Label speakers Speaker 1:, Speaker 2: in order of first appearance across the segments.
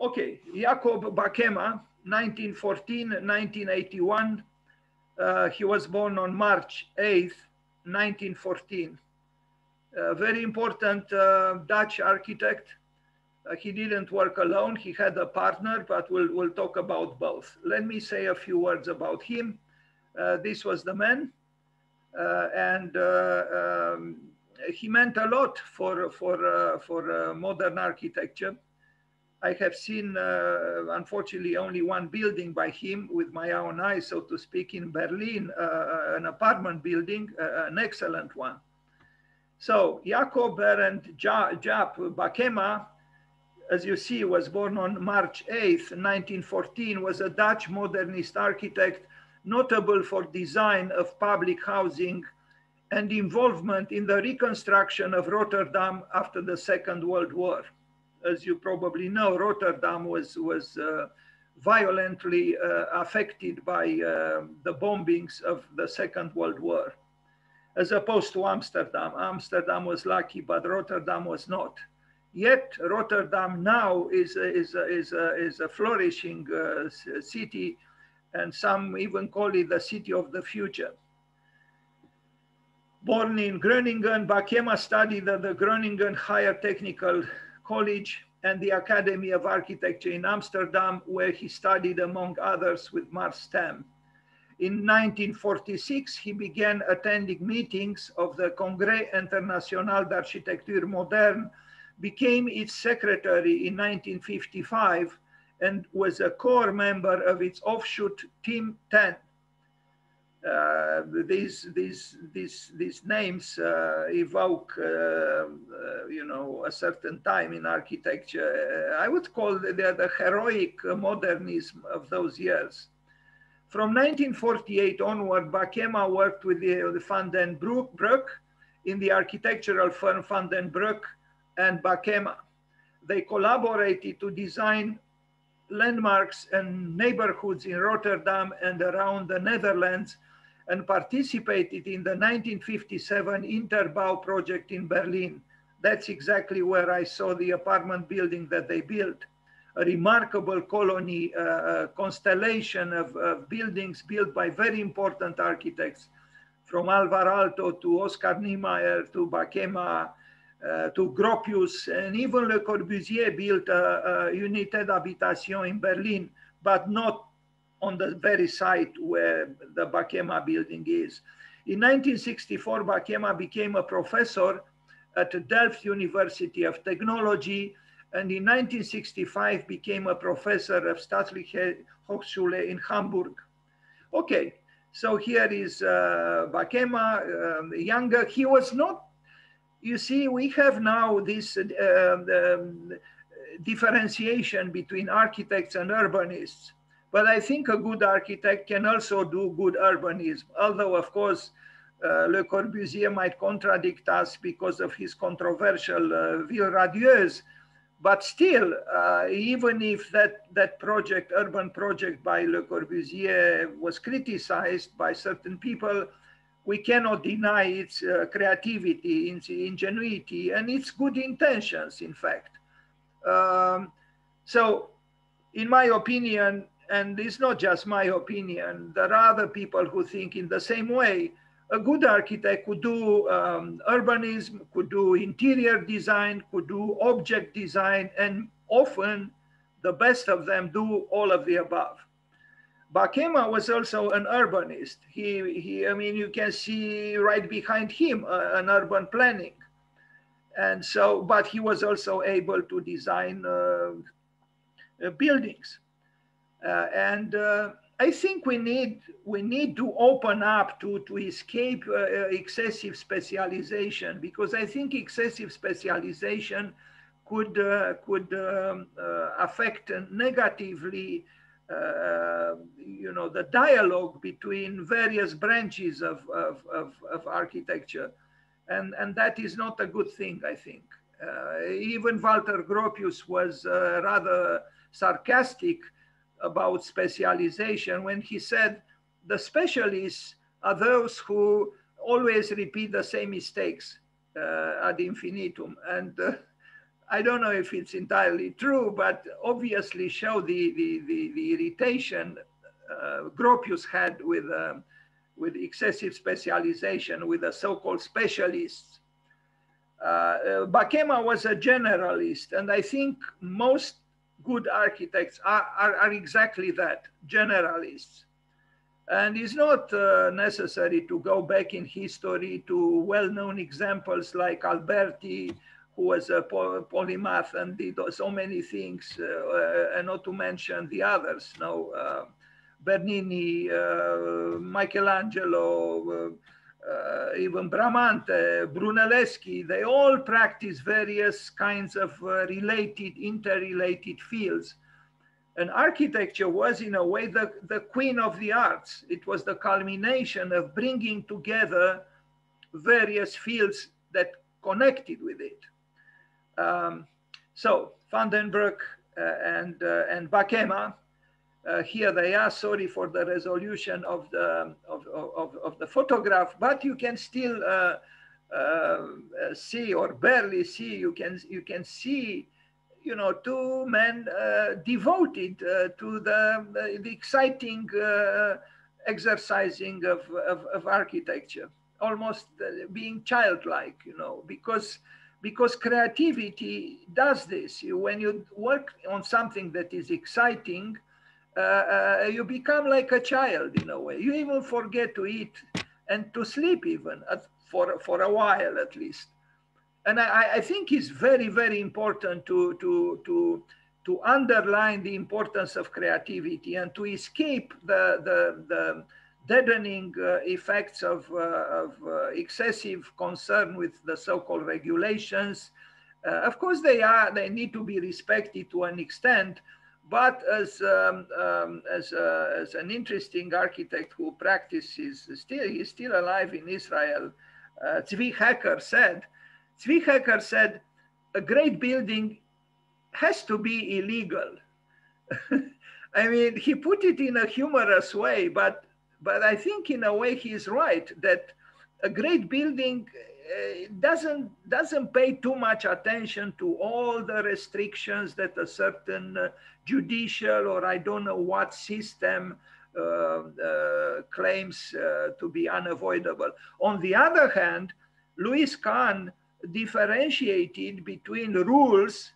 Speaker 1: Okay, Jacob Bakema, 1914-1981. Uh, he was born on March 8th, 1914. Uh, very important uh, Dutch architect. Uh, he didn't work alone. He had a partner, but we'll, we'll talk about both. Let me say a few words about him. Uh, this was the man. Uh, and um, he meant a lot for, for, for modern architecture. I have seen, uh, unfortunately, only one building by him with my own eyes, so to speak, in Berlin, uh, an apartment building, uh, an excellent one. So Jacob Berend Jaap Bakema, as you see, was born on March 8th, 1914, was a Dutch modernist architect notable for design of public housing and involvement in the reconstruction of Rotterdam after the Second World War as you probably know, Rotterdam was, was uh, violently uh, affected by uh, the bombings of the Second World War, as opposed to Amsterdam. Amsterdam was lucky, but Rotterdam was not. Yet Rotterdam now is a, is is a, is a flourishing city, and some even call it the city of the future. Born in Groningen, Bakema studied at the Groningen Higher Technical College and the Academy of Architecture in Amsterdam, where he studied, among others, with Mart Stam. In 1946, he began attending meetings of the Congrès International d'Architecture Moderne, became its secretary in 1955, and was a core member of its offshoot Team 10, uh, these these these these names uh, evoke uh, uh you know a certain time in architecture. I would call the, the heroic modernism of those years. From 1948 onward, Bakema worked with the, the Van den Broek in the architectural firm Van den Broek and Bakema. They collaborated to design landmarks and neighborhoods in Rotterdam and around the Netherlands and participated in the 1957 Interbau project in Berlin. That's exactly where I saw the apartment building that they built. A remarkable colony uh, uh, constellation of, of, buildings built by very important architects from Alvar Aalto to Oscar Niemeyer to Bakema uh, to Gropius and even Le Corbusier built a, a unité d'habitation in Berlin, but not on the very site where the Bakema building is. In 1964, Bakema became a professor at Delft University of Technology, and in 1965 became a professor of Staatliche Hochschule in Hamburg. Okay, so here is uh, Bakema, um, younger. He was not, you see, we have now this uh, um, differentiation between architects and urbanists. But I think a good architect can also do good urbanism, although of course, uh, Le Corbusier might contradict us because of his controversial uh, Ville Radieuse. But still, uh, even if that, that project, urban project by Le Corbusier was criticized by certain people, we cannot deny its uh, creativity, its ingenuity, and its good intentions, in fact. Um, so, in my opinion, and it's not just my opinion. There are other people who think in the same way. A good architect could do um, urbanism, could do interior design, could do object design, and often the best of them do all of the above. Bakema was also an urbanist. He, he, I mean, you can see right behind him uh, an urban planning. And so, but he was also able to design uh, uh, buildings. Uh, and uh, I think we need we need to open up to to escape uh, excessive specialization because I think excessive specialization could could um, affect negatively uh, you know, the dialogue between various branches of, of, of, of, architecture. And, and that is not a good thing, I think. Uh, even Walter Gropius was uh, rather sarcastic about specialization when he said the specialists are those who always repeat the same mistakes uh, ad infinitum. And uh, I don't know if it's entirely true, but obviously show the, the, the, the irritation uh, Gropius had with, um, with excessive specialization with the so-called specialists. Uh, uh, Bakema was a generalist, and I think most good architects are, are, are exactly that, generalists. And it's not uh, necessary to go back in history to well-known examples like Alberti, who was a polymath and did so many things, uh, uh, and not to mention the others. No, uh, Bernini, Michelangelo, uh, even Bramante, Brunelleschi, they all practice various kinds of uh, related, interrelated fields. And architecture was, in a way, the, the queen of the arts. It was the culmination of bringing together various fields that connected with it. Um, so Van den Broek uh, and, uh, and Bakema, uh, here they are, sorry for the resolution of the, of, of, of the photograph, but you can still uh, uh, see or barely see, you can, you can see you know, two men uh, devoted uh, to the, the, exciting uh, exercising of, of, of, architecture, almost being childlike, you know, because because creativity does this. When you work on something that is exciting, uh, uh, you become like a child in a way. You even forget to eat and to sleep even at, for, for a while at least. And I, I think it's very, very important to, to, to, to underline the importance of creativity and to escape the, the, the deadening uh, effects of, uh, of uh, excessive concern with the so-called regulations. Uh, of course, they are, they need to be respected to an extent, but as, um, um, as, uh, as an interesting architect who practices still, he's still alive in Israel, uh, Tzvi Hecker said, Zvi Hecker said, a great building has to be illegal. I mean, he put it in a humorous way, but, but I think in a way he's right that a great building doesn't doesn't pay too much attention to all the restrictions that a certain uh, judicial or I don't know what system uh, uh claims uh, to be unavoidable. On the other hand, Louis Kahn differentiated between rules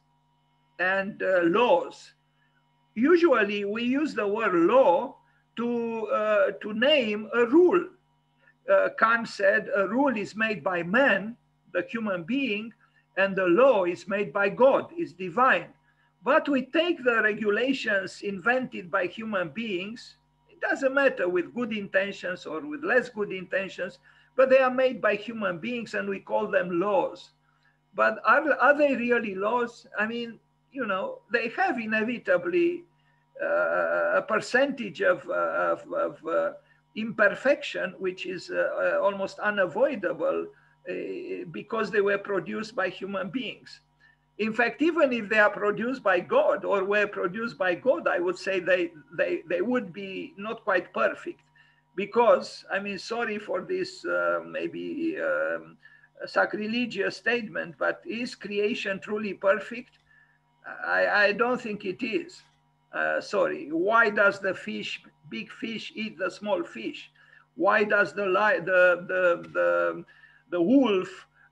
Speaker 1: and uh, laws. Usually, we use the word law to to name a rule uh, Kahn said a rule is made by man, the human being, and the law is made by God, is divine. But we take the regulations invented by human beings, it doesn't matter with good intentions or with less good intentions, but they are made by human beings and we call them laws. But are, are they really laws? I mean, you know, they have inevitably uh, a percentage of, uh, of, of uh, imperfection, which is uh, uh, almost unavoidable uh, because they were produced by human beings. In fact, even if they are produced by God or were produced by God, I would say they, they, they would be not quite perfect. Because, I mean, sorry for this uh, maybe um, sacrilegious statement, but is creation truly perfect? I, I don't think it is. Uh, sorry, why does the fish big fish eat the small fish? Why does the the the the, the wolf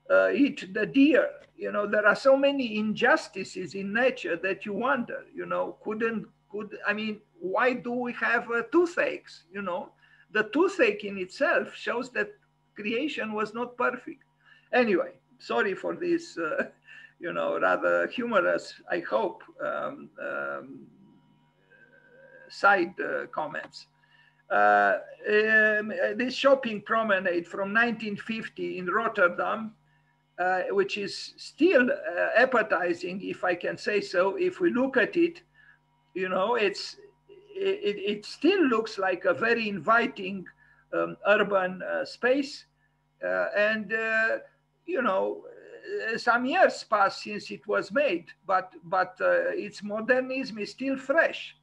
Speaker 1: uh, eat the deer? You know, there are so many injustices in nature that you wonder. You know, couldn't could I mean, why do we have uh, toothaches? You know, the toothache in itself shows that creation was not perfect. Anyway, sorry for this. Uh, you know, rather humorous, I hope, um, um, side uh, comments. Uh, um, this shopping promenade from 1950 in Rotterdam, uh, which is still appetizing, if I can say so, if we look at it, you know, it's it, it still looks like a very inviting um, urban uh, space. Uh, and, uh, you know, some years passed since it was made, but, but its modernism is still fresh.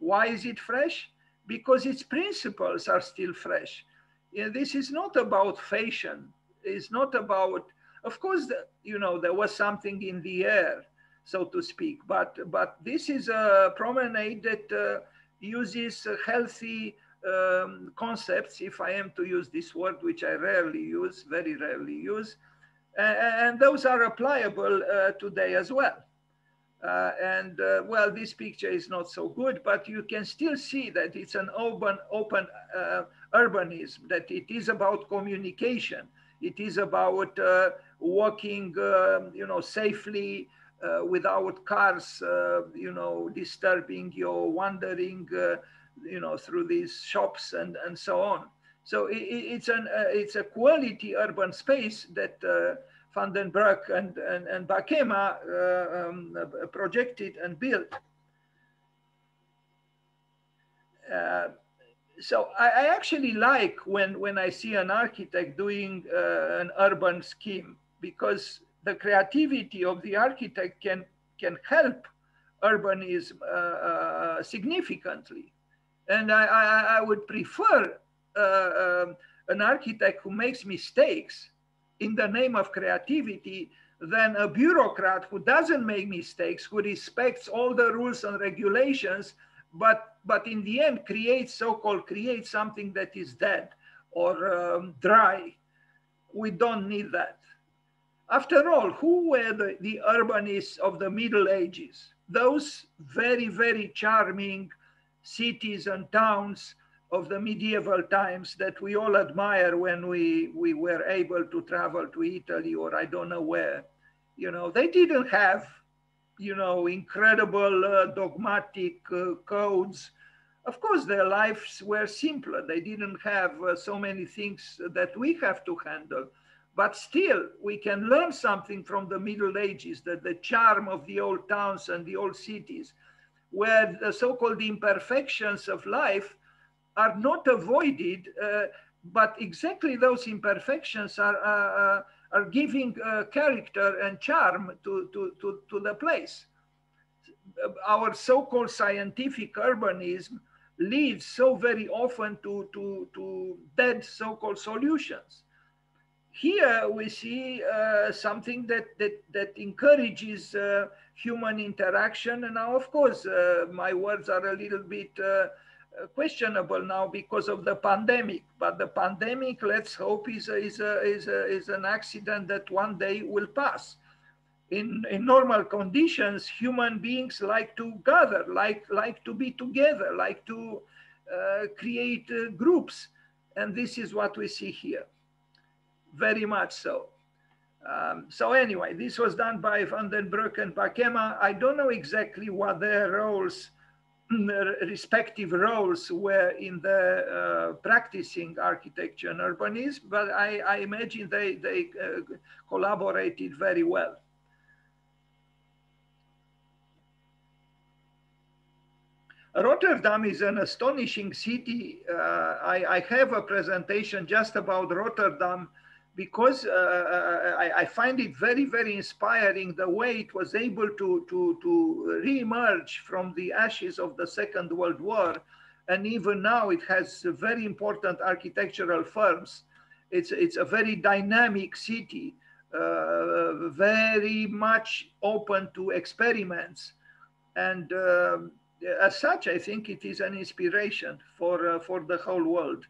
Speaker 1: Why is it fresh? Because its principles are still fresh. This is not about fashion. It's not about, of course, the, you know, there was something in the air so to speak. But but this is a promenade that uh, uses healthy um, concepts, if I am to use this word, which I rarely use, very rarely use, and those are applicable uh, today as well. Uh, and uh, well, this picture is not so good, but you can still see that it's an open, open uh, urbanism, that it is about communication. It is about uh, walking, um, you know, safely uh, without cars, uh, you know, disturbing your wandering, you know, through these shops and, and so on. So it, it's, an, it's a quality urban space that Van den Broek and, and, and Bakema uh, um, projected and built. Uh, so I, I, actually like when, when I see an architect doing uh, an urban scheme because the creativity of the architect can, can help urbanism uh, uh, significantly. And I, I, I would prefer uh, um, an architect who makes mistakes in the name of creativity than a bureaucrat who doesn't make mistakes, who respects all the rules and regulations, but, but in the end creates so-called creates something that is dead or um, dry. We don't need that. After all, who were the, the urbanists of the Middle Ages? Those very, very charming cities and towns of the medieval times that we all admire when we, we were able to travel to Italy or I don't know where. You know, they didn't have, you know, incredible uh, dogmatic uh, codes. Of course, their lives were simpler. They didn't have uh, so many things that we have to handle. But still, we can learn something from the Middle Ages that the charm of the old towns and the old cities, where the so called imperfections of life are not avoided, uh, but exactly those imperfections are, uh, are giving uh, character and charm to, to, to, to the place. Our so-called scientific urbanism leads so very often to, to, to dead so-called solutions. Here we see uh, something that, that, that encourages uh, human interaction. And now, of course, uh, my words are a little bit uh, questionable now because of the pandemic. But the pandemic, let's hope, is, a, is, a, is, a, is an accident that one day will pass. In, in normal conditions, human beings like to gather, like, like to be together, like to uh, create uh, groups. And this is what we see here, very much so. Um, so anyway, this was done by Van den Broek and Bakema. I don't know exactly what their roles respective roles were in the uh, practicing architecture and urbanism, but I, I imagine they, they uh, collaborated very well. Rotterdam is an astonishing city. Uh, I, I, have a presentation just about Rotterdam because uh, uh, I, I, find it very, very inspiring the way it was able to, to, to re-emerge from the ashes of the Second World War. And even now it has very important architectural firms. It's, it's a very dynamic city, uh, very much open to experiments. And uh, as such, I think it is an inspiration for, uh, for the whole world.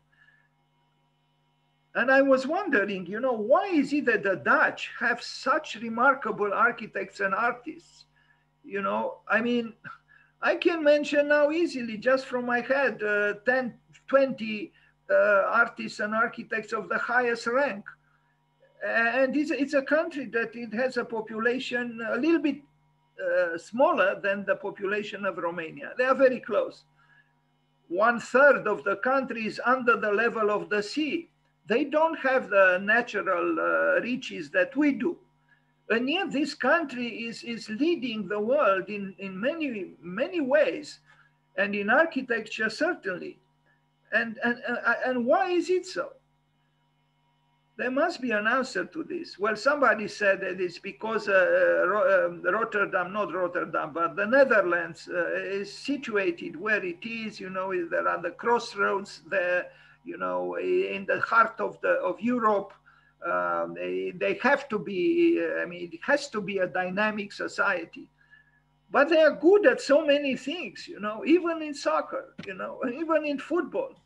Speaker 1: And I was wondering, you know, why is it that the Dutch have such remarkable architects and artists? You know, I mean, I can mention now easily, just from my head, uh, 10, 20 uh, artists and architects of the highest rank. And it's, it's a country that it has a population a little bit uh, smaller than the population of Romania. They are very close. One third of the country is under the level of the sea they don't have the natural uh, riches that we do. And yet this country is, is leading the world in, in many, many ways, and in architecture, certainly. And, and, uh, and why is it so? There must be an answer to this. Well, somebody said that it's because uh, uh, Rotterdam, not Rotterdam, but the Netherlands uh, is situated where it is. You know, there are the crossroads there you know, in the heart of the of Europe. Um, they, they have to be. I mean, it has to be a dynamic society. but they are good at so many things, you know, even in soccer, you know, even in football.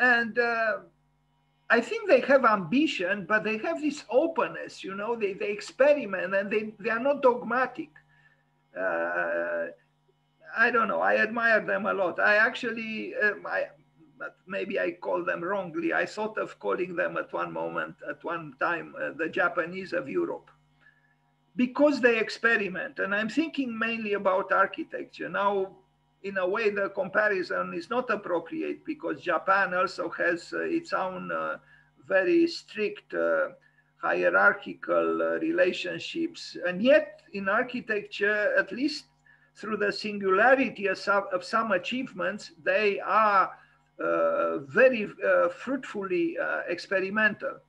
Speaker 1: And uh, I think they have ambition, but they have this openness, you know, they, they experiment and they, they are not dogmatic. Uh, I don't know. I admire them a lot. I actually, um, I, maybe I call them wrongly. I thought of calling them at one moment, at one time, uh, the Japanese of Europe because they experiment. And I'm thinking mainly about architecture. Now, in a way, the comparison is not appropriate because Japan also has uh, its own uh, very strict uh, hierarchical uh, relationships. And yet, in architecture, at least through the singularity of some, of some achievements, they are very uh, fruitfully experimental.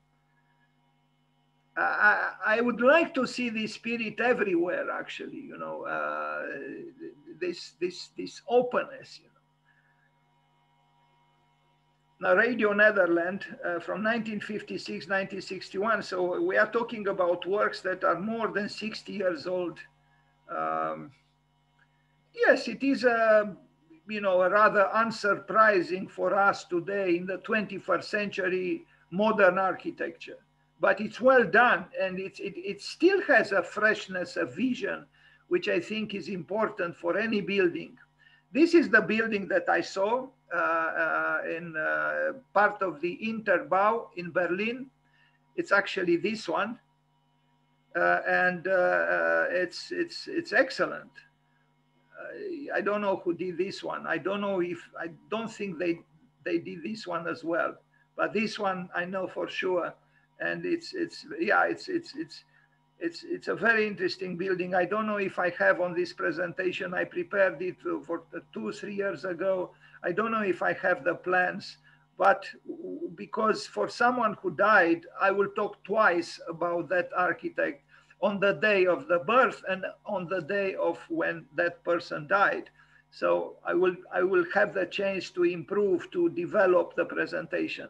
Speaker 1: I, I, would like to see this spirit everywhere. Actually, you know, uh, this this this openness. You know, now Radio Netherlands uh, from 1956, 1961. So we are talking about works that are more than 60 years old. Um, yes, it is a you know rather unsurprising for us today in the 21st century modern architecture but it's well done and it's, it, it still has a freshness, a vision, which I think is important for any building. This is the building that I saw uh, uh, in uh, part of the Interbau in Berlin. It's actually this one. Uh, and uh, uh, it's, it's, it's excellent. I don't know who did this one. I don't know if, I don't think they, they did this one as well. But this one I know for sure and it's it's yeah it's it's it's it's it's a very interesting building. I don't know if I have on this presentation. I prepared it for two three years ago. I don't know if I have the plans, but because for someone who died, I will talk twice about that architect on the day of the birth and on the day of when that person died. So I will I will have the chance to improve to develop the presentation.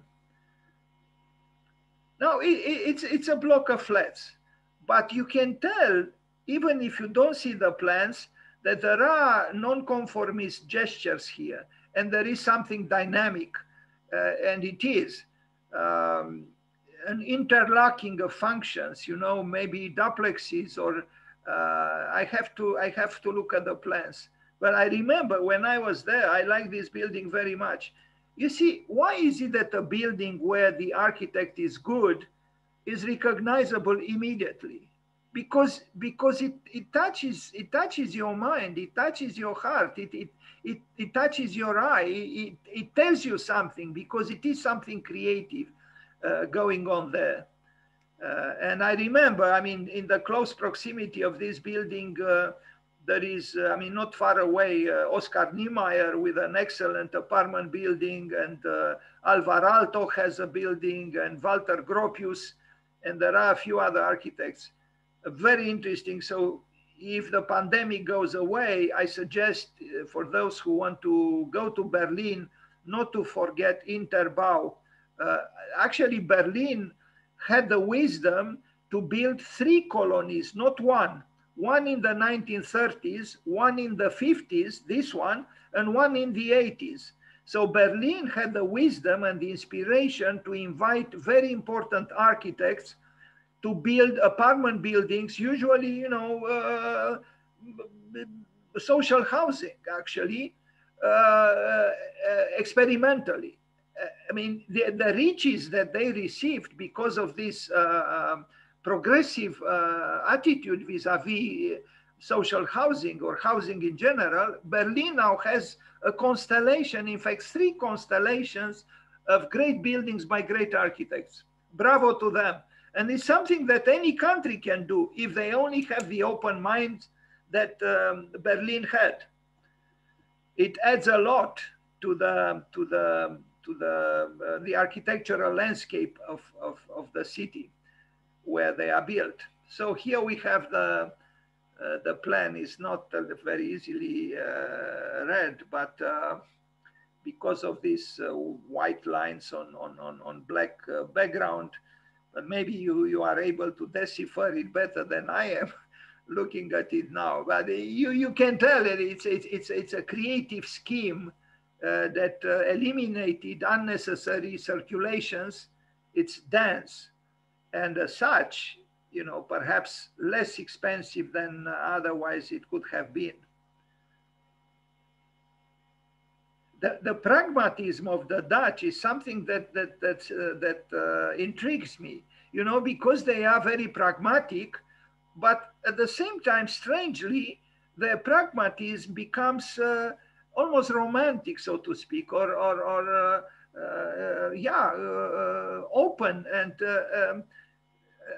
Speaker 1: No, it, it's, it's a block of flats. But you can tell, even if you don't see the plans, that there are non-conformist gestures here. And there is something dynamic, uh, and it is. Um, an interlocking of functions, you know, maybe duplexes or uh, I have to I have to look at the plans. But I remember when I was there, I like this building very much. You see, why is it that a building where the architect is good is recognizable immediately? Because because it, it touches it touches your mind, it touches your heart, it it it, it touches your eye, it, it tells you something because it is something creative going on there. Uh, and I remember, I mean, in the close proximity of this building, uh, there is, uh, I mean, not far away, uh, Oscar Niemeyer with an excellent apartment building, and uh, Alvar Aalto has a building, and Walter Gropius, and there are a few other architects. very interesting. So if the pandemic goes away, I suggest for those who want to go to Berlin, not to forget Interbau. Uh, actually, Berlin had the wisdom to build three colonies, not one one in the 1930s, one in the 50s, this one, and one in the 80s. So Berlin had the wisdom and the inspiration to invite very important architects to build apartment buildings, usually, you know, uh, social housing, actually, uh, uh, experimentally. I mean, the, the riches that they received because of this uh, um, progressive uh, attitude vis-a-vis social housing or housing in general, Berlin now has a constellation, in fact, three constellations of great buildings by great architects. Bravo to them. And it's something that any country can do if they only have the open mind that um, Berlin had. It adds a lot to the to the to the uh, the architectural landscape of, of, of the city where they are built. So here we have the uh, the plan is not very easily uh, read, but because of these white lines on, on, on, on black background, maybe you, you are able to decipher it better than I am. looking at it now. But you, you can tell it, it's, it's, it's, it's a creative scheme that uh, eliminated unnecessary circulations. It's dense and as such, you know, perhaps less expensive than otherwise it could have been. The, the pragmatism of the Dutch is something that that that uh, that uh, intrigues me. You know, because they are very pragmatic, but at the same time, strangely, their pragmatism becomes uh, almost romantic, so to speak, or or, or uh, uh, yeah, uh, open and. Um,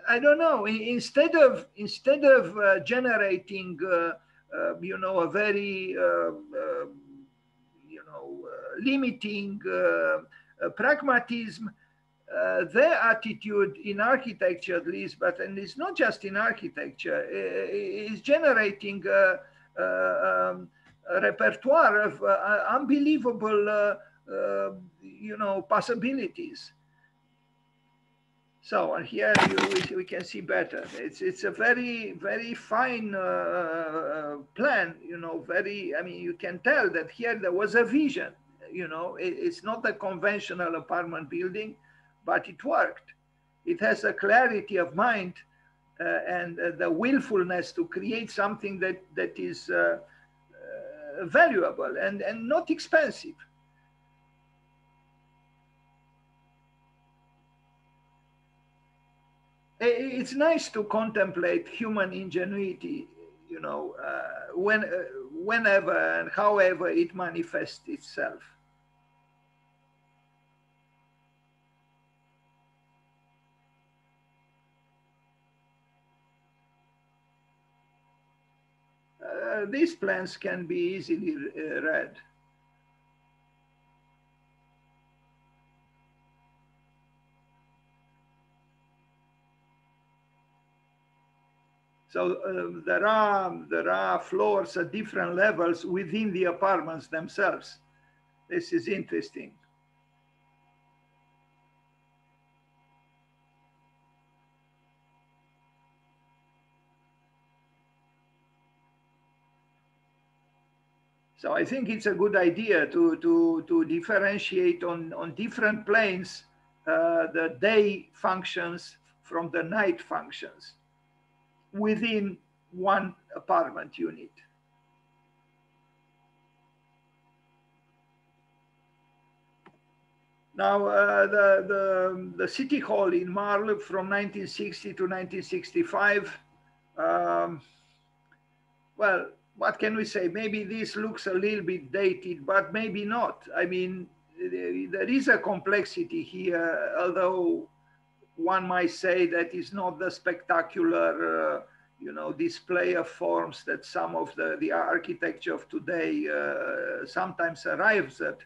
Speaker 1: I don't know. Instead of instead of uh, generating, uh, uh, you know, a very, uh, uh, you know, uh, limiting pragmatism, their attitude in architecture, at least, but and it's not just in architecture, is generating um, repertoire of unbelievable, you know, possibilities. So and here you, we, can see better. It's it's a very very fine uh, uh, plan. You know, very. I mean, you can tell that here there was a vision. You know, it, it's not a conventional apartment building, but it worked. It has a clarity of mind uh, and uh, the willfulness to create something that that is uh, uh, valuable and and not expensive. it's nice to contemplate human ingenuity, you know, uh, when, uh, whenever and however it manifests itself. Uh, these plans can be easily uh, read. So uh, there are there are floors at different levels within the apartments themselves. This is interesting. So I think it's a good idea to, to, to differentiate on, on different planes uh, the day functions from the night functions within one apartment unit. Now, uh, the, the, the, city hall in Marl from 1960 to 1965, um, well, what can we say? Maybe this looks a little bit dated, but maybe not. I mean, there is a complexity here, although one might say that is not the spectacular, uh, you know, display of forms that some of the, the architecture of today uh, sometimes arrives at.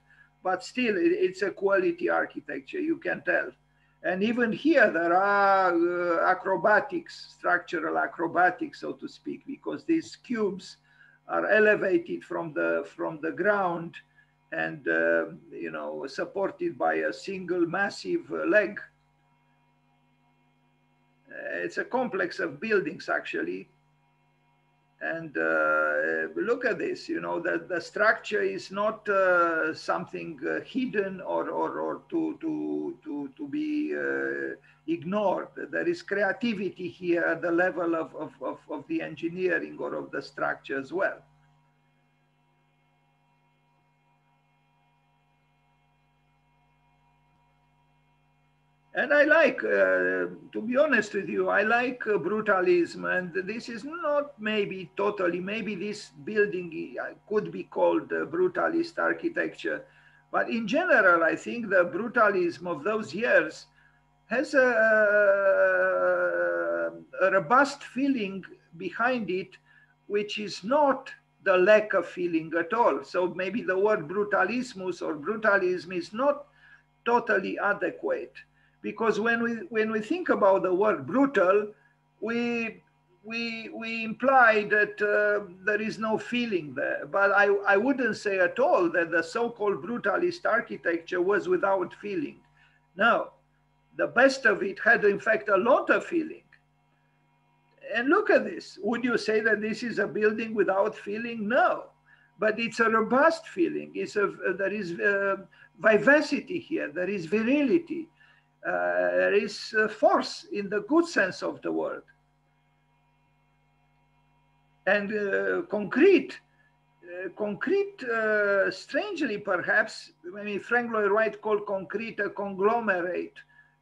Speaker 1: But still, it, it's a quality architecture, you can tell. And even here, there are uh, acrobatics, structural acrobatics, so to speak, because these cubes are elevated from the, from the ground and, uh, you know, supported by a single massive leg uh, it's a complex of buildings actually. And uh, look at this, you know, that the structure is not uh, something uh, hidden or, or, or to, to, to, to be ignored. There is creativity here at the level of, of, of, of the engineering or of the structure as well. And I like, uh, to be honest with you, I like uh, brutalism. And this is not maybe totally, maybe this building uh, could be called uh, brutalist architecture. But in general, I think the brutalism of those years has a, a robust feeling behind it, which is not the lack of feeling at all. So maybe the word brutalismus or brutalism is not totally adequate because when we when we think about the word brutal, we we we imply that uh, there is no feeling there. But I, I wouldn't say at all that the so-called brutalist architecture was without feeling. No, the best of it had in fact a lot of feeling. and look at this. Would you say that this is a building without feeling? No, but it's a robust feeling. It's a, there is uh, vivacity here. There is virility. Uh, there is uh, force in the good sense of the word. And uh, concrete, uh, concrete, uh, strangely perhaps, I mean, Frank Lloyd Wright called concrete a conglomerate,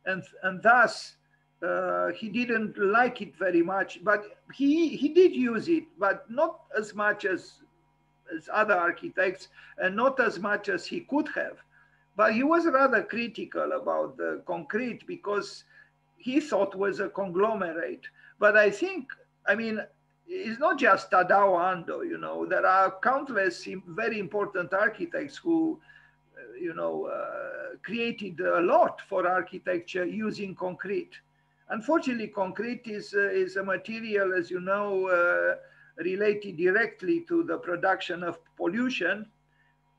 Speaker 1: and, and thus uh, he didn't like it very much, but he, he did use it, but not as much as, as other architects and not as much as he could have. But he was rather critical about the concrete because he thought was a conglomerate. But I think, I mean, it's not just Tadao Ando, you know, there are countless very important architects who, uh, you know, uh, created a lot for architecture using concrete. Unfortunately, concrete is, uh, is a material, as you know, uh, related directly to the production of pollution,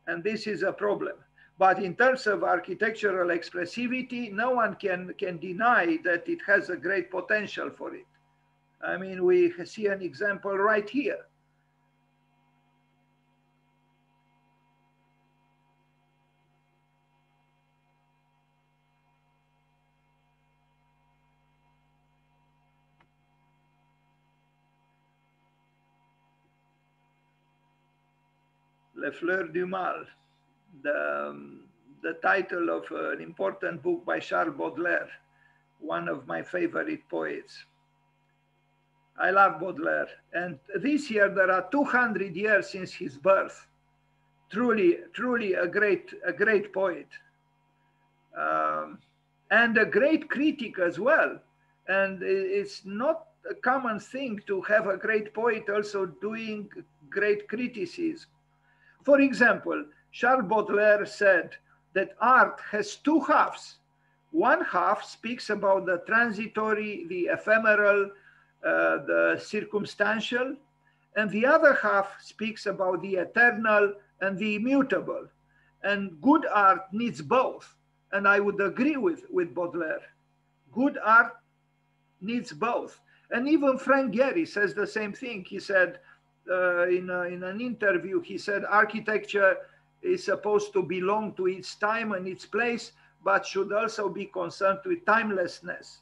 Speaker 1: and this is a problem. But in terms of architectural expressivity, no one can, can deny that it has a great potential for it. I mean, we see an example right here. Le Fleur du Mal, the, um, the title of an important book by Charles Baudelaire, one of my favorite poets. I love Baudelaire. And this year there are 200 years since his birth. Truly, truly a great, a great poet. Um, and a great critic as well. And it's not a common thing to have a great poet also doing great criticism. For example, Charles Baudelaire said that art has two halves. One half speaks about the transitory, the ephemeral, uh, the circumstantial, and the other half speaks about the eternal and the immutable. And good art needs both. And I would agree with, with Baudelaire. Good art needs both. And even Frank Gehry says the same thing. He said uh, in, a, in an interview, he said architecture is supposed to belong to its time and its place, but should also be concerned with timelessness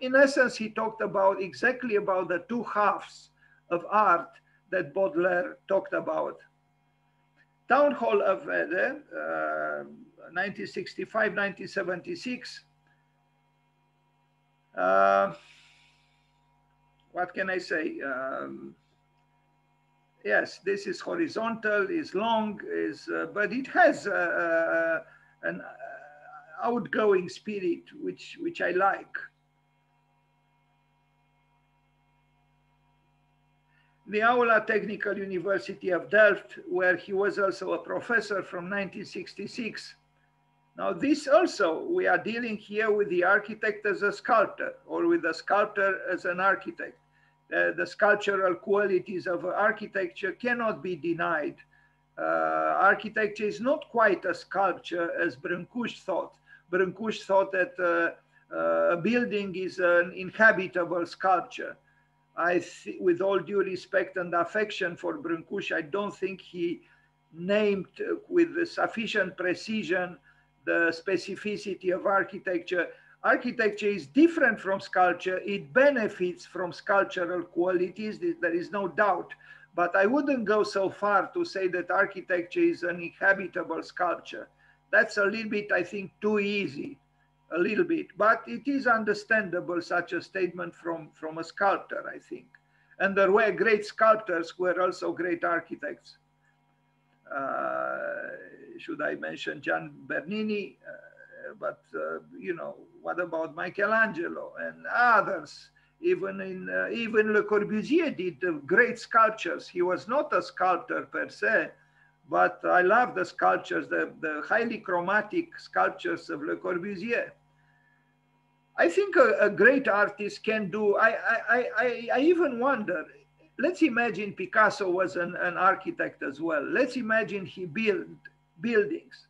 Speaker 1: in essence, he talked about exactly about the two halves of art that Baudelaire talked about. Town Hall of Ede, uh, 1965, 1976. Uh, what can I say? Um, yes, this is horizontal, is long, is uh, but it has uh, uh, an uh, outgoing spirit, which which I like. the Aula Technical University of Delft, where he was also a professor from 1966. Now this also, we are dealing here with the architect as a sculptor or with the sculptor as an architect. Uh, the sculptural qualities of architecture cannot be denied. Uh, architecture is not quite a sculpture as Brâncuși thought. Brâncuși thought that uh, uh a building is an inhabitable sculpture. I, with all due respect and affection for Brâncuși, I don't think he named with sufficient precision the specificity of architecture. Architecture is different from sculpture. It benefits from sculptural qualities. There is no doubt. But I wouldn't go so far to say that architecture is an inhabitable sculpture. That's a little bit, I think, too easy a little bit, but it is understandable such a statement from, from a sculptor, I think. And there were great sculptors who were also great architects. Uh, should I mention Gian Bernini? Uh, but, uh, you know, what about Michelangelo and others? Even in uh, even Le Corbusier did great sculptures. He was not a sculptor per se, but I love the sculptures, the, the highly chromatic sculptures of Le Corbusier. I think a, a great artist can do, I, I, I, I even wonder, let's imagine Picasso was an, an architect as well. Let's imagine he built buildings.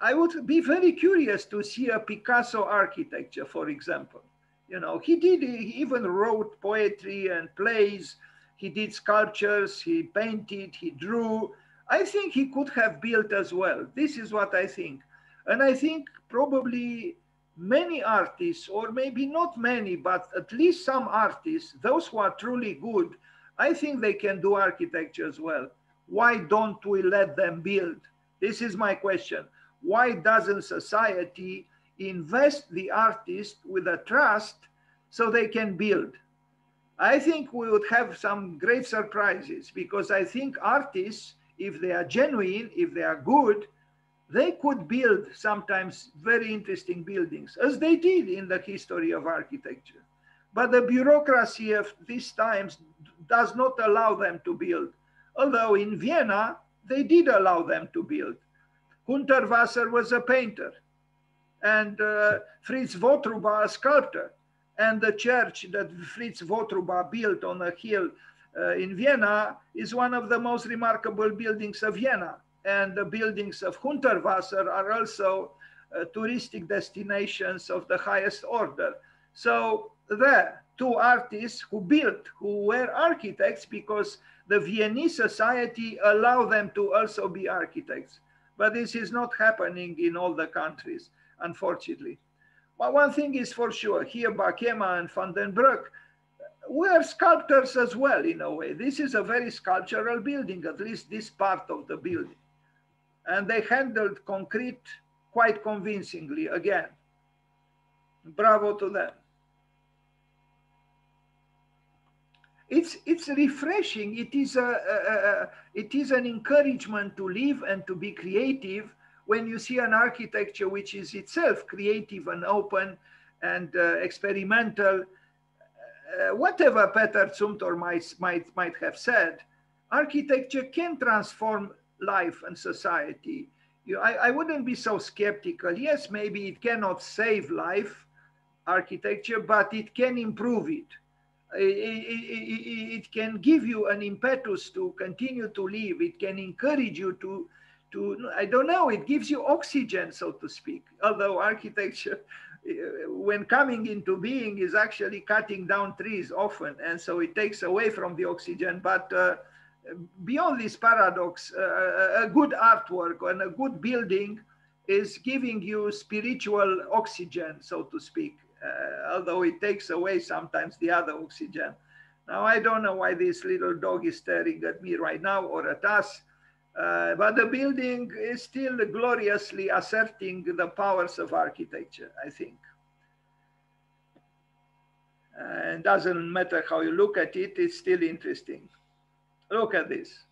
Speaker 1: I would be very curious to see a Picasso architecture, for example. You know, he did, he even wrote poetry and plays. He did sculptures, he painted, he drew. I think he could have built as well. This is what I think. And I think probably many artists, or maybe not many, but at least some artists, those who are truly good, I think they can do architecture as well. Why don't we let them build? This is my question. Why doesn't society invest the artist with a trust so they can build? I think we would have some great surprises because I think artists, if they are genuine, if they are good, they could build sometimes very interesting buildings, as they did in the history of architecture. But the bureaucracy of these times does not allow them to build. Although in Vienna, they did allow them to build. Hundertwasser was a painter, and uh, Fritz Wotruba a sculptor. And the church that Fritz Wotruba built on a hill uh, in Vienna is one of the most remarkable buildings of Vienna and the buildings of Hundertwasser are also uh, touristic destinations of the highest order. So there, two artists who built, who were architects because the Viennese society allowed them to also be architects. But this is not happening in all the countries, unfortunately. But one thing is for sure, here Bakema and Van den Broek were sculptors as well in a way. This is a very sculptural building, at least this part of the building and they handled concrete quite convincingly again. Bravo to them. It's, it's refreshing. It is, a, a, a, it is an encouragement to live and to be creative when you see an architecture which is itself creative and open and uh, experimental. Uh, whatever Peter Zumthor might, might, might have said, architecture can transform life and society. You, I, I wouldn't be so skeptical. Yes, maybe it cannot save life, architecture, but it can improve it. It, it, it, can give you an impetus to continue to live. It can encourage you to, to I don't know, it gives you oxygen, so to speak. Although architecture, when coming into being, is actually cutting down trees often, and so it takes away from the oxygen. But uh, beyond this paradox, uh, a good artwork and a good building is giving you spiritual oxygen, so to speak, uh, although it takes away sometimes the other oxygen. Now, I don't know why this little dog is staring at me right now or at us, uh, but the building is still gloriously asserting the powers of architecture, I think. And doesn't matter how you look at it, it's still interesting. Look at this.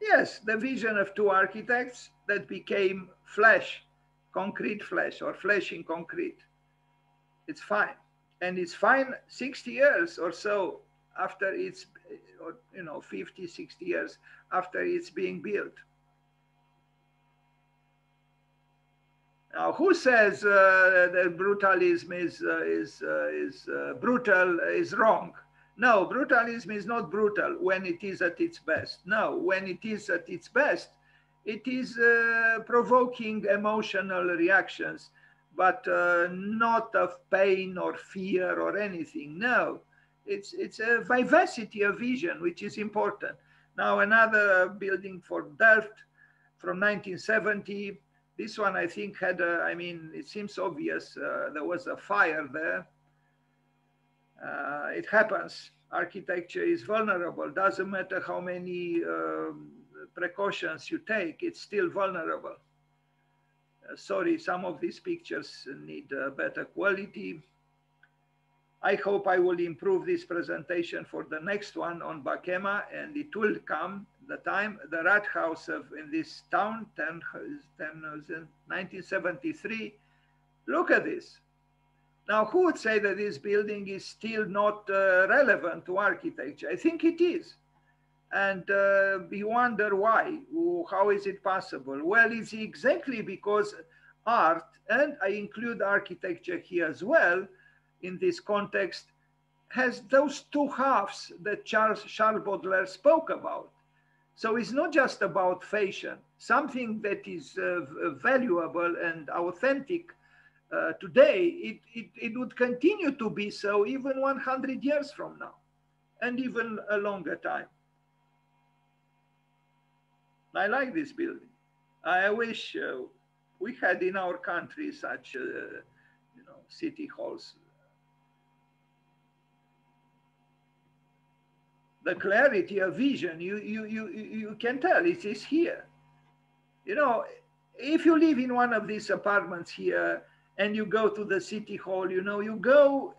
Speaker 1: Yes, the vision of two architects that became flesh, concrete flesh, or flesh in concrete. It's fine. And it's fine 60 years or so after it's, you know, 50, 60 years after it's being built. Now, who says uh, that brutalism is, uh, is, uh, is uh, brutal, is wrong? No, brutalism is not brutal when it is at its best. No, when it is at its best, it is uh, provoking emotional reactions, but uh, not of pain or fear or anything. No, it's, it's a vivacity of vision, which is important. Now, another building for Delft from 1970. This one, I think, had, a, I mean, it seems obvious. Uh, there was a fire there uh, it happens. Architecture is vulnerable. Doesn't matter how many um, precautions you take, it's still vulnerable. Sorry, some of these pictures need uh, better quality. I hope I will improve this presentation for the next one on Bakema and it will come the time the Rathaus of in this town, 10, 10, 1973. Look at this. Now, who would say that this building is still not uh, relevant to architecture? I think it is. And uh, we wonder why. How is it possible? Well, it's exactly because art, and I include architecture here as well in this context, has those two halves that Charles, Charles Baudelaire spoke about. So it's not just about fashion, something that is uh, valuable and authentic uh, today, it, it, it would continue to be so even 100 years from now, and even a longer time. I like this building. I wish uh, we had in our country such, uh, you know, city halls. The clarity of vision, you, you, you, you can tell it is here. You know, if you live in one of these apartments here and you go to the city hall, you know, you go,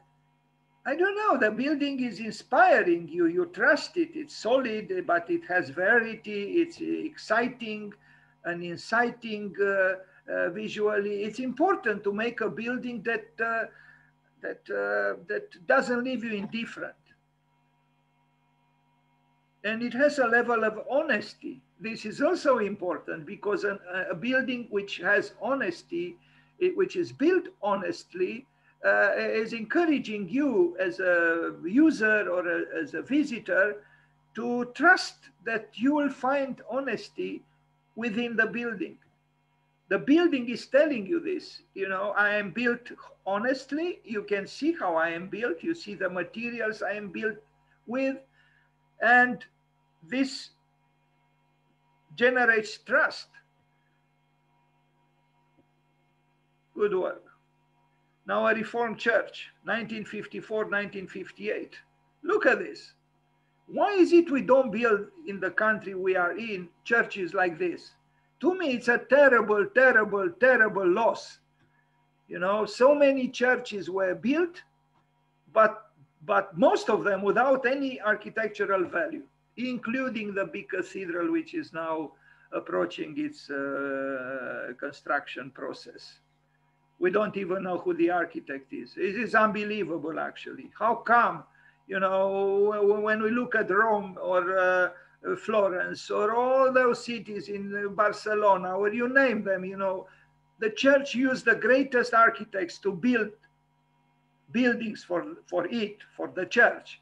Speaker 1: I don't know, the building is inspiring you. You trust it. It's solid, but it has variety. It's exciting and inciting uh, uh, visually. It's important to make a building that uh, that uh, that doesn't leave you indifferent, and it has a level of honesty. This is also important because an, a building which has honesty, it, which is built honestly, uh, is encouraging you as a user or a, as a visitor to trust that you will find honesty within the building. The building is telling you this. You know, I am built honestly. You can see how I am built. You see the materials I am built with. And this generates trust. Good work. Now, a Reformed Church, 1954, 1958. Look at this. Why is it we don't build in the country we are in churches like this? To me, it's a terrible, terrible, terrible loss. You know, so many churches were built, but but most of them without any architectural value, including the big cathedral, which is now approaching its uh, construction process. We don't even know who the architect is. It is unbelievable, actually. How come you know, when we look at Rome or uh, Florence or all those cities in Barcelona, or you name them, you know, the church used the greatest architects to build buildings for, for it, for the church.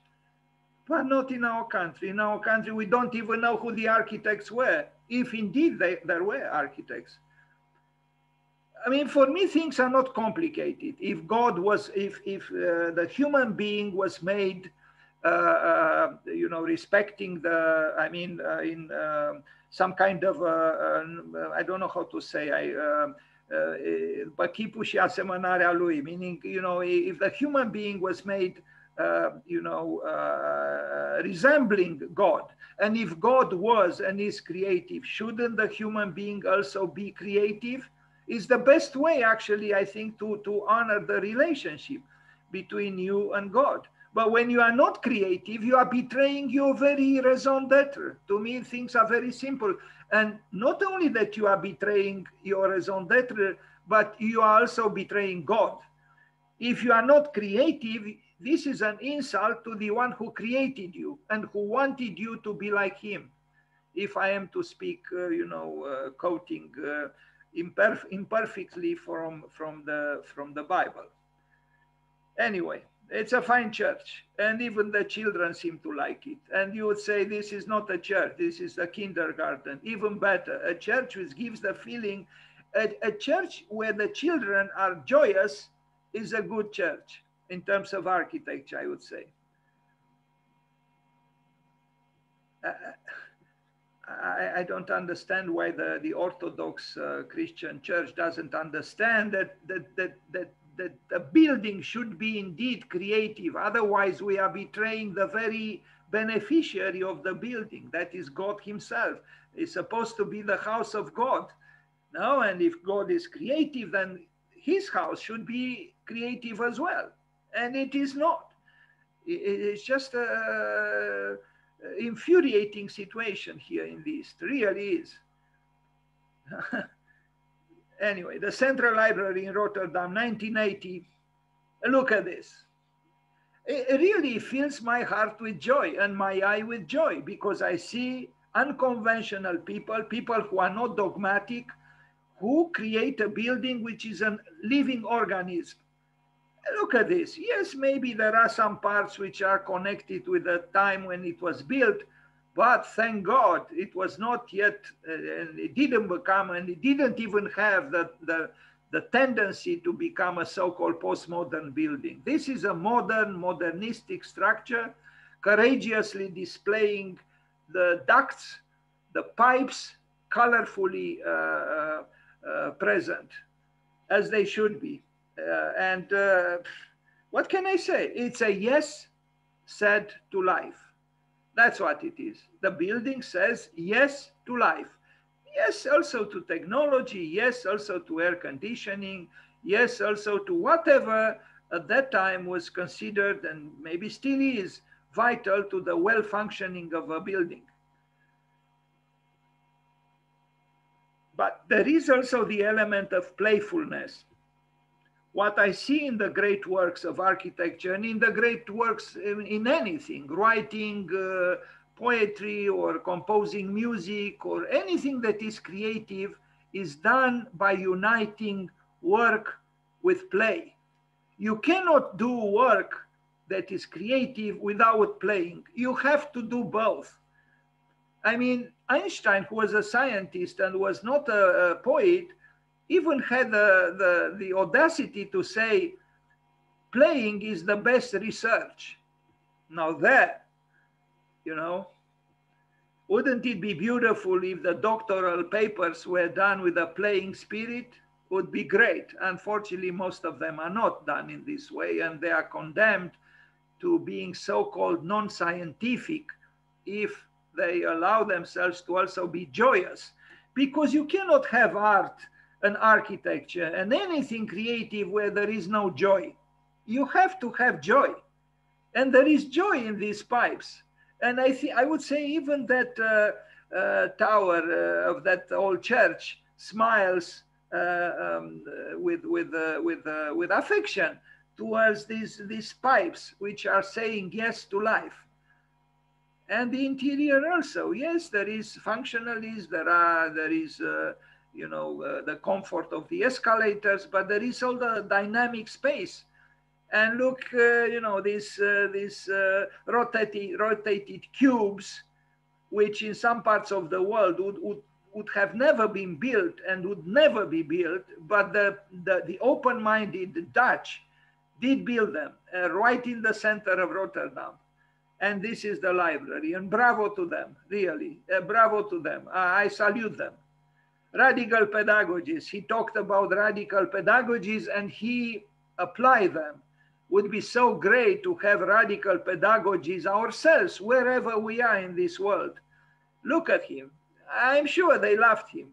Speaker 1: But not in our country. In our country, we don't even know who the architects were, if indeed they, there were architects. I mean, for me, things are not complicated. If God was, if if uh, the human being was made, uh, uh, you know, respecting the, I mean, uh, in um, some kind of, uh, uh, I don't know how to say, I, chipul și asemănarea lui, meaning, you know, if the human being was made, you know, resembling God, and if God was and is creative, shouldn't the human being also be creative? Is the best way actually i think to to honor the relationship between you and god. But when you are not creative you are betraying your very raison d'etre to me things are very simple. And not only that you are betraying your raison d'etre but you are also betraying god. If you are not creative this is an insult to the one who created you and who wanted you to be like him. If i am to speak uh, you know uh, quoting uh, imperf imperfectly from, from, the, from the Bible. Anyway, it's a fine church, and even the children seem to like it. And you would say, This is not a church, this is a kindergarten. Even better, a church which gives the feeling, a, a church where the children are joyous is a good church in terms of architecture, I would say. Uh, I, I, don't understand why the, the Orthodox uh, Christian church doesn't understand that, that, that, that, that the building should be indeed creative. Otherwise, we are betraying the very beneficiary of the building, that is God Himself. It's supposed to be the house of God. No, and if God is creative, then His house should be creative as well. And it is not. It's just a infuriating situation here in the East, really is. anyway, the Central Library in Rotterdam, 1980. Look at this. It really fills my heart with joy and my eye with joy because I see unconventional people, people who are not dogmatic, who create a building which is a living organism look at this. Yes, maybe there are some parts which are connected with the time when it was built, but thank God it was not yet, uh, and it didn't become, and it didn't even have the, the, the tendency to become a so-called postmodern building. This is a modern, modernistic structure, courageously displaying the ducts, the pipes, colorfully uh, uh, uh present, as they should be. Uh, and uh, what can I say? It's a yes said to life. That's what it is. The building says yes to life. Yes, also to technology. Yes, also to air conditioning. Yes, also to whatever at that time was considered and maybe still is vital to the well functioning of a building. But there is also the element of playfulness what I see in the great works of architecture and in the great works in, in anything, writing, uh, poetry, or composing music, or anything that is creative, is done by uniting work with play. You cannot do work that is creative without playing. You have to do both. I mean, Einstein, who was a scientist and was not a, a poet, even had the, the, the audacity to say playing is the best research. Now that, you know, wouldn't it be beautiful if the doctoral papers were done with a playing spirit? Would be great. Unfortunately, most of them are not done in this way, and they are condemned to being so-called non-scientific if they allow themselves to also be joyous. Because you cannot have art an architecture and anything creative where there is no joy. You have to have joy. And there is joy in these pipes. And I think I would say even that uh, uh, tower uh, of that old church smiles uh, um, with with uh, with uh, with affection towards these these pipes which are saying yes to life. And the interior also, yes, there is functionalism. There are there is you know, uh, the comfort of the escalators, but there is all the dynamic space. And look, uh, you know, these, uh, these uh, rotated, rotated cubes, which in some parts of the world would, would, would have never been built and would never be built, but the, the, the open-minded Dutch did build them uh, right in the center of Rotterdam. And this is the library. And bravo to them, really. Uh, bravo to them. I salute them radical pedagogies. He talked about radical pedagogies and he applied them. Would be so great to have radical pedagogies ourselves, wherever we are in this world. Look at him. I'm sure they loved him.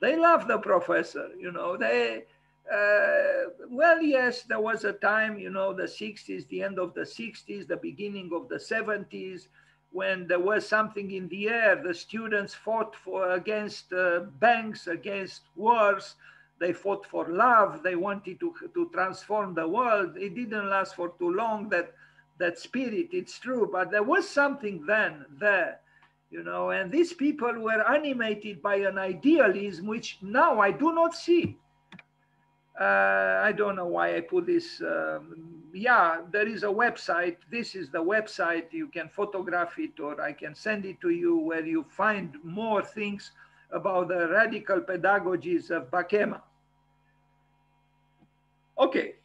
Speaker 1: They loved the professor, you know. They, uh, well, yes, there was a time, you know, the 60s, the end of the 60s, the beginning of the 70s when there was something in the air, the students fought for against uh, banks, against wars. They fought for love. They wanted to, to transform the world. It didn't last for too long, that, that spirit, it's true. But there was something then there, you know, and these people were animated by an idealism which now I do not see. Uh, I don't know why I put this. Um, yeah, there is a website. This is the website. You can photograph it or I can send it to you where you find more things about the radical pedagogies of Bakema. Okay,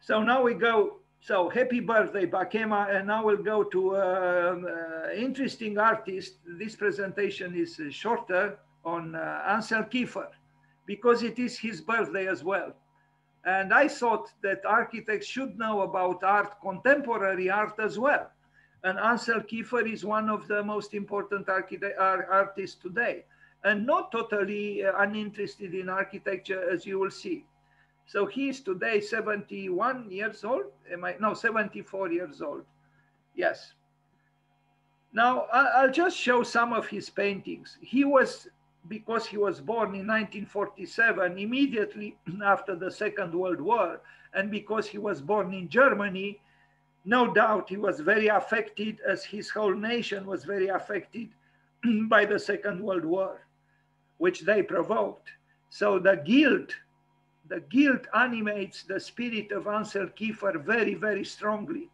Speaker 1: so now we go. So happy birthday, Bakema. And now we'll go to uh, uh, interesting artist. This presentation is shorter on uh, Anselm Kiefer because it is his birthday as well. And I thought that architects should know about art, contemporary art as well. And Anselm Kiefer is one of the most important artists today and not totally uh, uninterested in architecture as you will see. So he is today 71 years old. Am I? No, 74 years old. Yes. Now I'll just show some of his paintings. He was because he was born in 1947, immediately after the Second World War, and because he was born in Germany, no doubt he was very affected, as his whole nation was very affected by the Second World War, which they provoked. So the guilt, the guilt animates the spirit of Anselm Kiefer very, very strongly.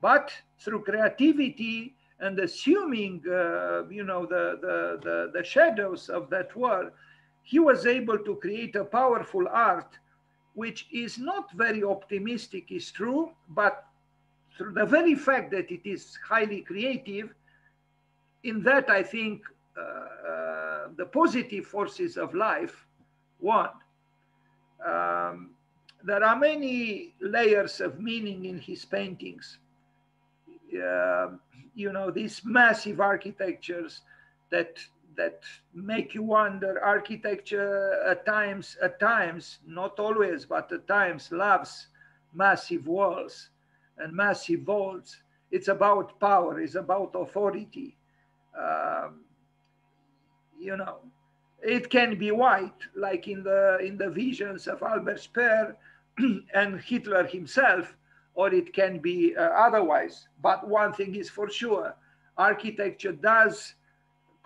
Speaker 1: But through creativity, and assuming, uh, you know, the, the, the, the, shadows of that war, he was able to create a powerful art which is not very optimistic is true but through the very fact that it is highly creative in that i think uh, uh, the positive forces of life won. Um, there are many layers of meaning in his paintings. Uh, you know these massive architectures that that make you wonder. Architecture at times at times not always but at times loves massive walls and massive vaults. It's about power it's about authority. Um, you know it can be white like in the in the visions of albert speer and hitler himself or it can be uh, otherwise but one thing is for sure architecture does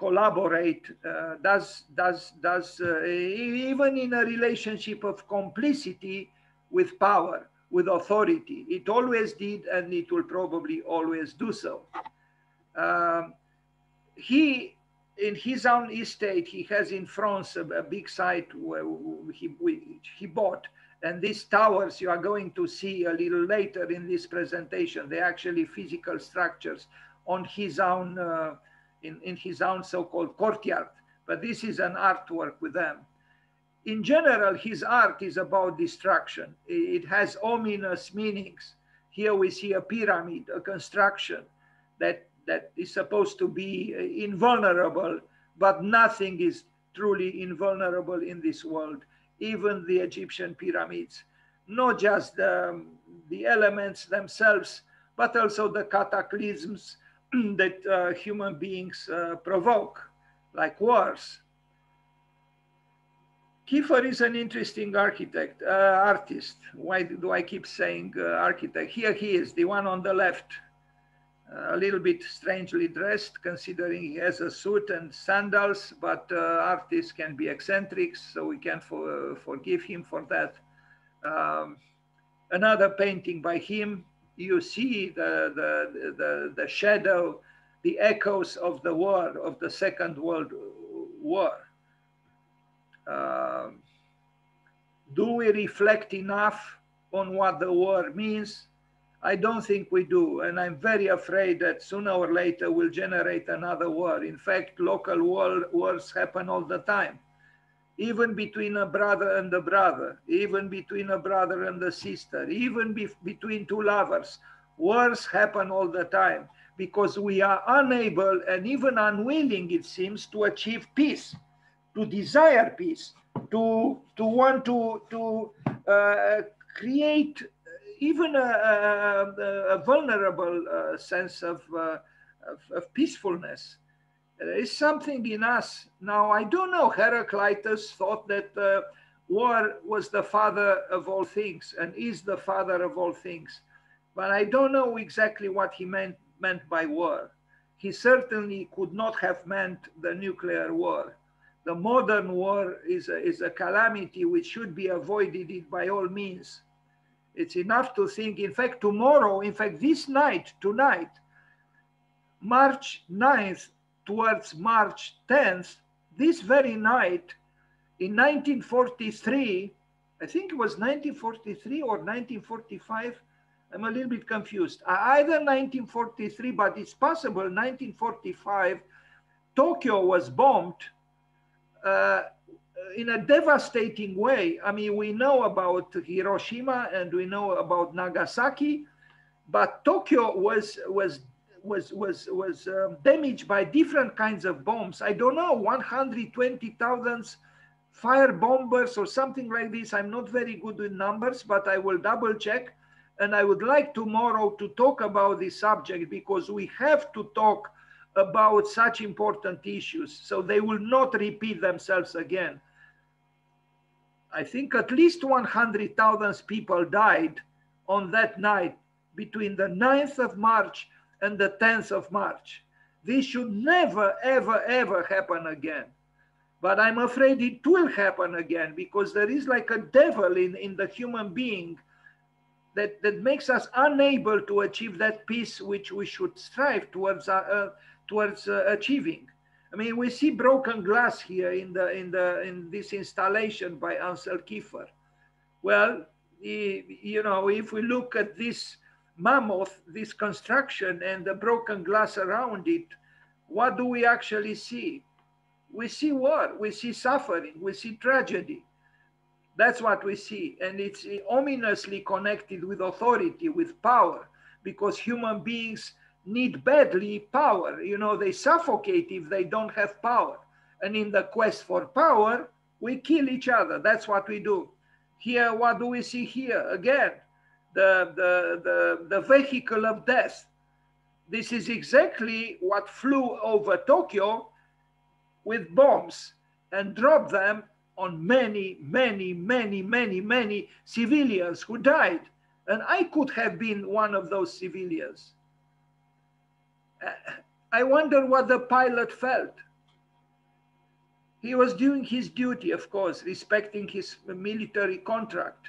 Speaker 1: collaborate, uh, does, does, does uh, even in a relationship of complicity with power, with authority. It always did, and it will probably always do so. Um, he, in his own estate, he has in France a, a big site where he, he bought. And these towers you are going to see a little later in this presentation, they're actually physical structures on his own uh, in, in his own so-called courtyard, but this is an artwork with them. In general, his art is about destruction. It has ominous meanings. Here we see a pyramid, a construction that, that is supposed to be invulnerable, but nothing is truly invulnerable in this world, even the Egyptian pyramids. Not just the, the elements themselves, but also the cataclysms that uh, human beings uh, provoke, like wars. Kiefer is an interesting architect, uh, artist. Why do I keep saying uh, architect? Here he is, the one on the left, a little bit strangely dressed, considering he has a suit and sandals, but uh, artists can be eccentric, so we can for, forgive him for that. Um, another painting by him, you see the, the, the, the shadow, the echoes of the war, of the Second World War. Uh, do we reflect enough on what the war means? I don't think we do. And I'm very afraid that sooner or later we'll generate another war. In fact, local war, wars happen all the time even between a brother and a brother, even between a brother and a sister, even be between two lovers. Wars happen all the time because we are unable and even unwilling, it seems, to achieve peace, to desire peace, to, to want to, to uh, create even a, a, a vulnerable uh, sense of, uh, of, of peacefulness. There is something in us. Now, I don't know, Heraclitus thought that uh, war was the father of all things and is the father of all things. But I don't know exactly what he meant, meant by war. He certainly could not have meant the nuclear war. The modern war is a, is a calamity which should be avoided by all means. It's enough to think, in fact, tomorrow, in fact, this night, tonight, March 9th, towards March 10th, this very night in 1943, I think it was 1943 or 1945, I'm a little bit confused. Either 1943, but it's possible 1945, Tokyo was bombed uh, in a devastating way. I mean, we know about Hiroshima and we know about Nagasaki, but Tokyo was was was was was um, damaged by different kinds of bombs. I don't know, 120,000 fire bombers or something like this. I'm not very good with numbers, but I will double check. And I would like tomorrow to talk about this subject because we have to talk about such important issues so they will not repeat themselves again. I think at least 100,000 people died on that night between the 9th of March and the 10th of March. This should never, ever, ever happen again. But I'm afraid it will happen again because there is like a devil in, in the human being that, that makes us unable to achieve that peace which we should strive towards, uh, uh, towards uh, achieving. I mean, we see broken glass here in the in the in this installation by Anselm Kiefer. Well, you know, if we look at this mammoth, this construction and the broken glass around it, what do we actually see? We see war, we see suffering, we see tragedy. That's what we see. And it's ominously connected with authority, with power, because human beings need badly power. You know, they suffocate if they don't have power. And in the quest for power, we kill each other. That's what we do. Here, what do we see here? Again, the, the, the, the vehicle of death. This is exactly what flew over Tokyo with bombs and dropped them on many, many, many, many, many civilians who died. And I could have been one of those civilians. I wonder what the pilot felt. He was doing his duty, of course, respecting his military contract.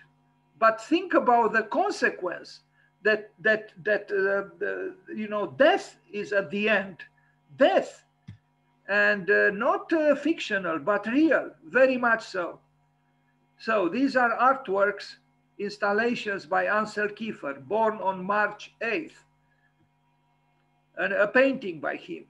Speaker 1: But think about the consequence that that that uh, the, you know death is at the end, death, and uh, not uh, fictional but real, very much so. So these are artworks, installations by Anselm Kiefer, born on March 8th, and a painting by him.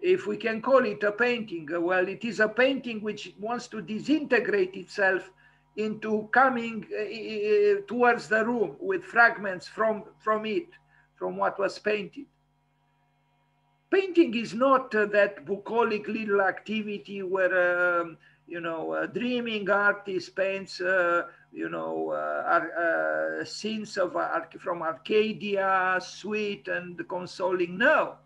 Speaker 1: If we can call it a painting, uh, well, it is a painting which wants to disintegrate itself into coming uh, towards the room with fragments from, from it, from what was painted. Painting is not uh, that bucolic little activity where, um, you know, a dreaming artist paints, uh, you know, uh, uh scenes of from Arcadia, sweet and consoling. No,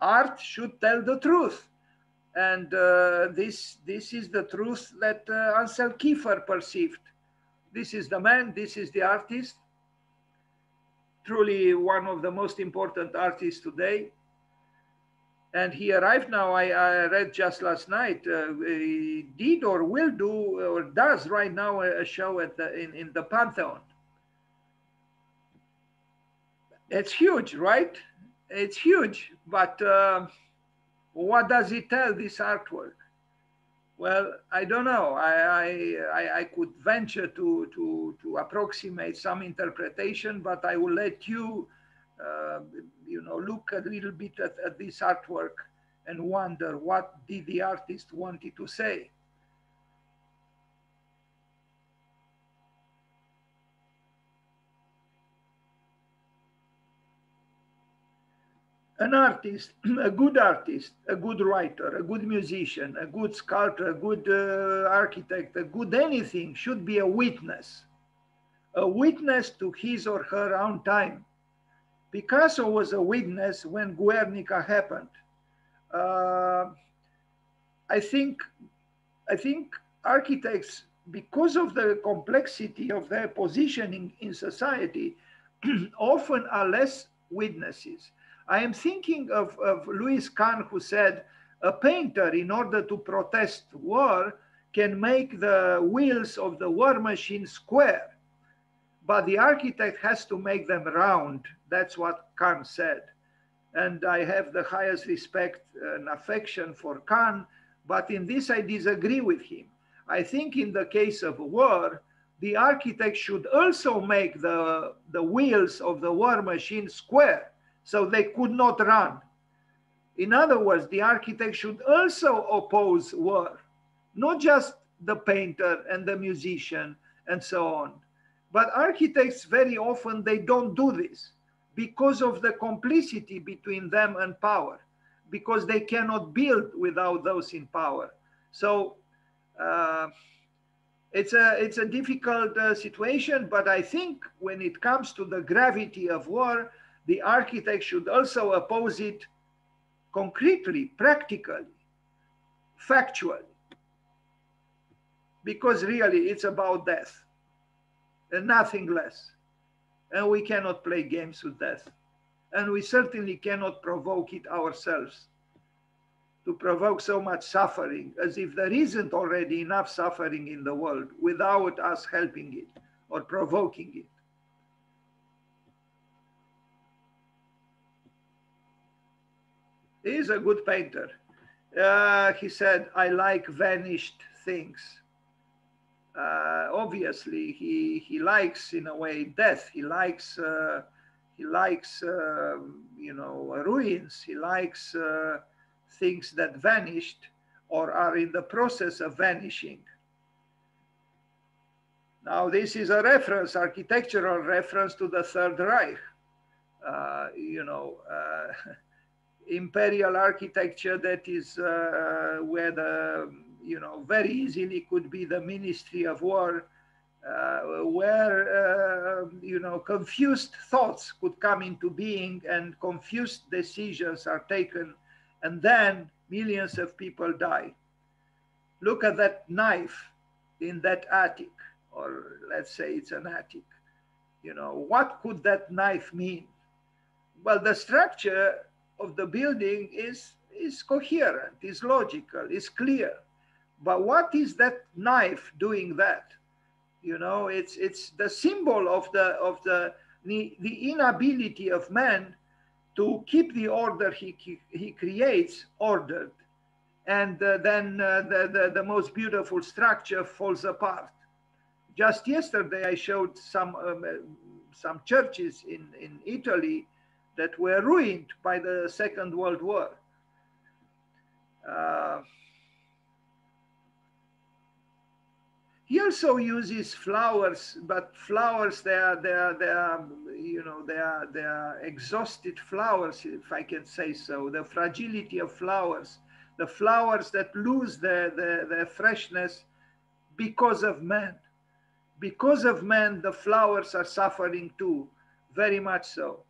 Speaker 1: art should tell the truth and uh, this, this is the truth that uh, Anselm Kiefer perceived. This is the man, this is the artist, truly one of the most important artists today. And he arrived now, I, I read just last night, uh, did or will do or does right now a show at the, in, in the Pantheon. It's huge, right? It's huge, but uh, what does it tell, this artwork? Well, I don't know. I, I, I could venture to, to, to approximate some interpretation, but I will let you, uh, you know, look a little bit at, at this artwork and wonder what did the artist wanted to say. an artist, a good artist, a good writer, a good musician, a good sculptor, a good uh, architect, a good anything should be a witness, a witness to his or her own time. Picasso was a witness when Guernica happened. Uh, I think, I think architects, because of the complexity of their positioning in society, often are less witnesses I am thinking of, of Louis Kahn, who said, a painter, in order to protest war, can make the wheels of the war machine square, but the architect has to make them round. That's what Kahn said. And I have the highest respect and affection for Kahn, but in this I disagree with him. I think in the case of war, the architect should also make the, the wheels of the war machine square so they could not run. In other words, the architect should also oppose war, not just the painter and the musician and so on. But architects very often they don't do this because of the complicity between them and power, because they cannot build without those in power. So uh, it's a it's a difficult uh, situation. But I think when it comes to the gravity of war, the architect should also oppose it concretely, practically, factually. Because really it's about death and nothing less. And we cannot play games with death. And we certainly cannot provoke it ourselves to provoke so much suffering as if there isn't already enough suffering in the world without us helping it or provoking it. He is a good painter. Uh, he said, I like vanished things. Uh, obviously, he, he likes, in a way, death. He likes, uh, he likes um, you know, ruins. He likes uh, things that vanished or are in the process of vanishing. Now, this is a reference, architectural reference to the Third Reich. Uh, you know, uh, imperial architecture that is where the, you know, very easily could be the Ministry of War, uh, where, uh, you know, confused thoughts could come into being and confused decisions are taken, and then millions of people die. Look at that knife in that attic, or let's say it's an attic. You know, what could that knife mean? Well, the structure of the building is, is coherent, is logical, is clear. But what is that knife doing that? You know, it's, it's the symbol of the, of the, the inability of man to keep the order he, he creates ordered. And uh, then uh, the, the, the, most beautiful structure falls apart. Just yesterday, I showed some, um, uh, some churches in, in Italy that were ruined by the Second World War. Uh, he also uses flowers, but flowers they are they are they are you know they are they are exhausted flowers, if I can say so. The fragility of flowers, the flowers that lose their their, their freshness because of man. Because of man, the flowers are suffering too, very much so.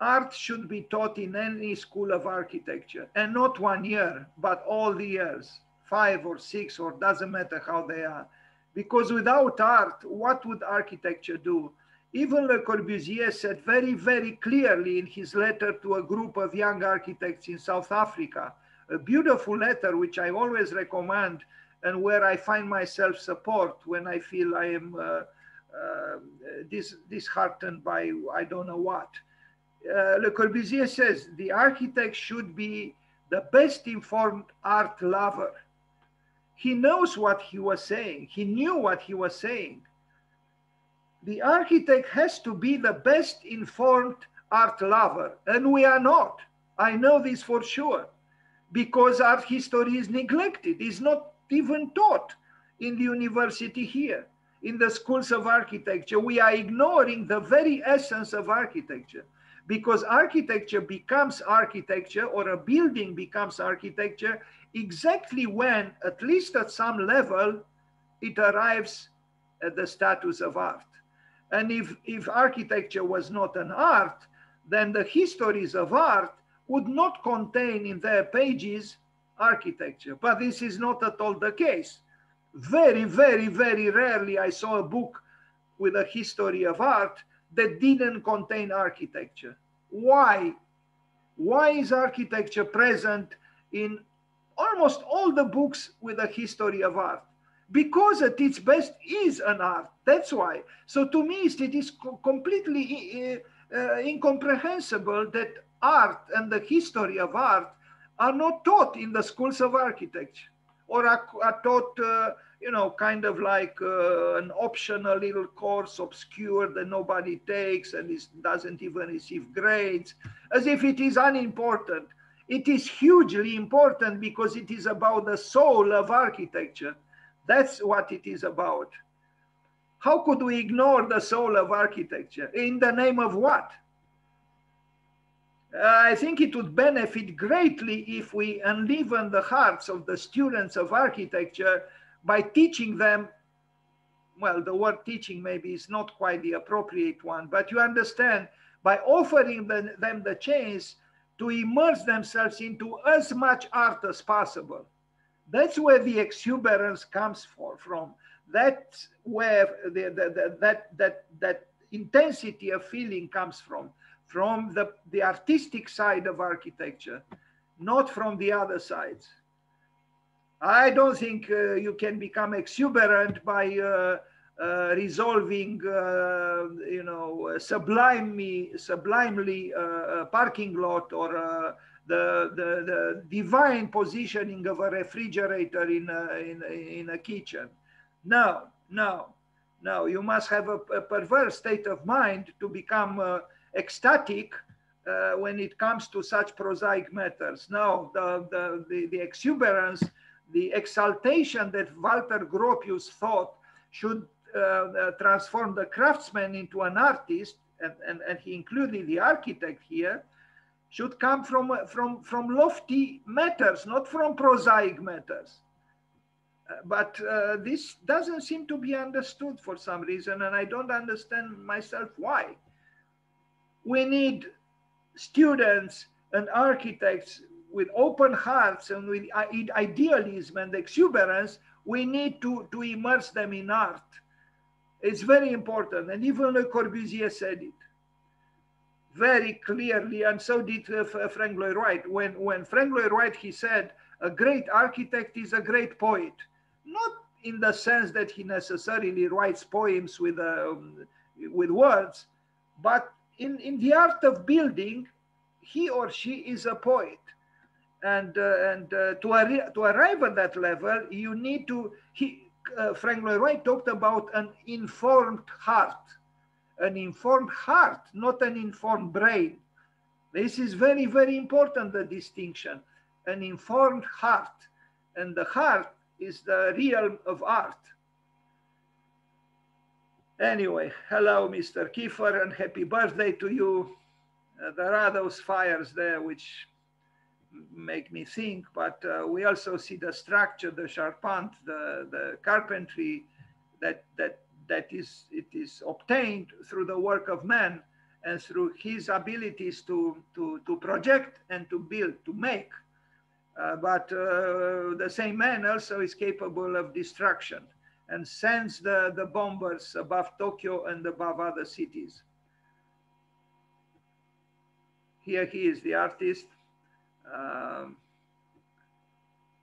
Speaker 1: Art should be taught in any school of architecture and not one year, but all the years, five or six, or doesn't matter how they are. Because without art, what would architecture do? Even Le Corbusier said very, very clearly in his letter to a group of young architects in South Africa, a beautiful letter which I always recommend and where I find myself support when I feel I am uh, uh, dis disheartened by I don't know what uh, Le Corbusier says the architect should be the best informed art lover. He knows what he was saying. He knew what he was saying. The architect has to be the best informed art lover, and we are not. I know this for sure, because art history is neglected, is not even taught in the university here, in the schools of architecture. We are ignoring the very essence of architecture because architecture becomes architecture or a building becomes architecture exactly when, at least at some level, it arrives at the status of art. And if, if architecture was not an art, then the histories of art would not contain in their pages architecture. But this is not at all the case. Very, very, very rarely I saw a book with a history of art that didn't contain architecture. Why? Why is architecture present in almost all the books with a history of art? Because at its best is an art. That's why. So to me, it is completely uh, incomprehensible that art and the history of art are not taught in the schools of architecture or are, are taught uh, you know, kind of like uh, an optional little course, obscure that nobody takes and is, doesn't even receive grades, as if it is unimportant. It is hugely important because it is about the soul of architecture. That's what it is about. How could we ignore the soul of architecture? In the name of what? Uh, I think it would benefit greatly if we enliven the hearts of the students of architecture by teaching them well the word teaching maybe is not quite the appropriate one but you understand by offering them, them the chance to immerse themselves into as much art as possible. That's where the exuberance comes for, from that's where the, the, the, that that that intensity of feeling comes from from the, the artistic side of architecture not from the other sides I don't think uh, you can become exuberant by uh, uh, resolving, uh, you know, sublimely, sublimely uh, a parking lot or uh, the, the, the divine positioning of a refrigerator in a, in, in a kitchen. No, no, no. You must have a, a perverse state of mind to become ecstatic uh, when it comes to such prosaic matters. No, the, the, the, the, exuberance, the exaltation that Walter Gropius thought should uh, uh, transform the craftsman into an artist, and, and, and he included the architect here, should come from, from, from lofty matters, not from prosaic matters. Uh, but uh, this doesn't seem to be understood for some reason, and I don't understand myself why. We need students and architects with open hearts and with idealism and exuberance, we need to, to immerse them in art. It's very important. And even Le Corbusier said it very clearly, and so did uh, Frank Lloyd Wright. When, when Frank Lloyd Wright, he said, a great architect is a great poet. Not in the sense that he necessarily writes poems with, uh, with words, but in, in the art of building, he or she is a poet. And, uh, and uh, to, ar to arrive at that level, you need to, he, uh, Frank Lloyd Wright talked about an informed heart, an informed heart, not an informed brain. This is very, very important, the distinction, an informed heart. And the heart is the realm of art. Anyway, hello, Mr. Kiefer, and happy birthday to you. Uh, there are those fires there which make me think, but uh, we also see the structure, the charpente, the, the carpentry that, that, that is, it is obtained through the work of man and through his abilities to, to, to project and to build, to make. Uh, but uh, the same man also is capable of destruction and sends the, the bombers above Tokyo and above other cities. Here he is, the artist. Um,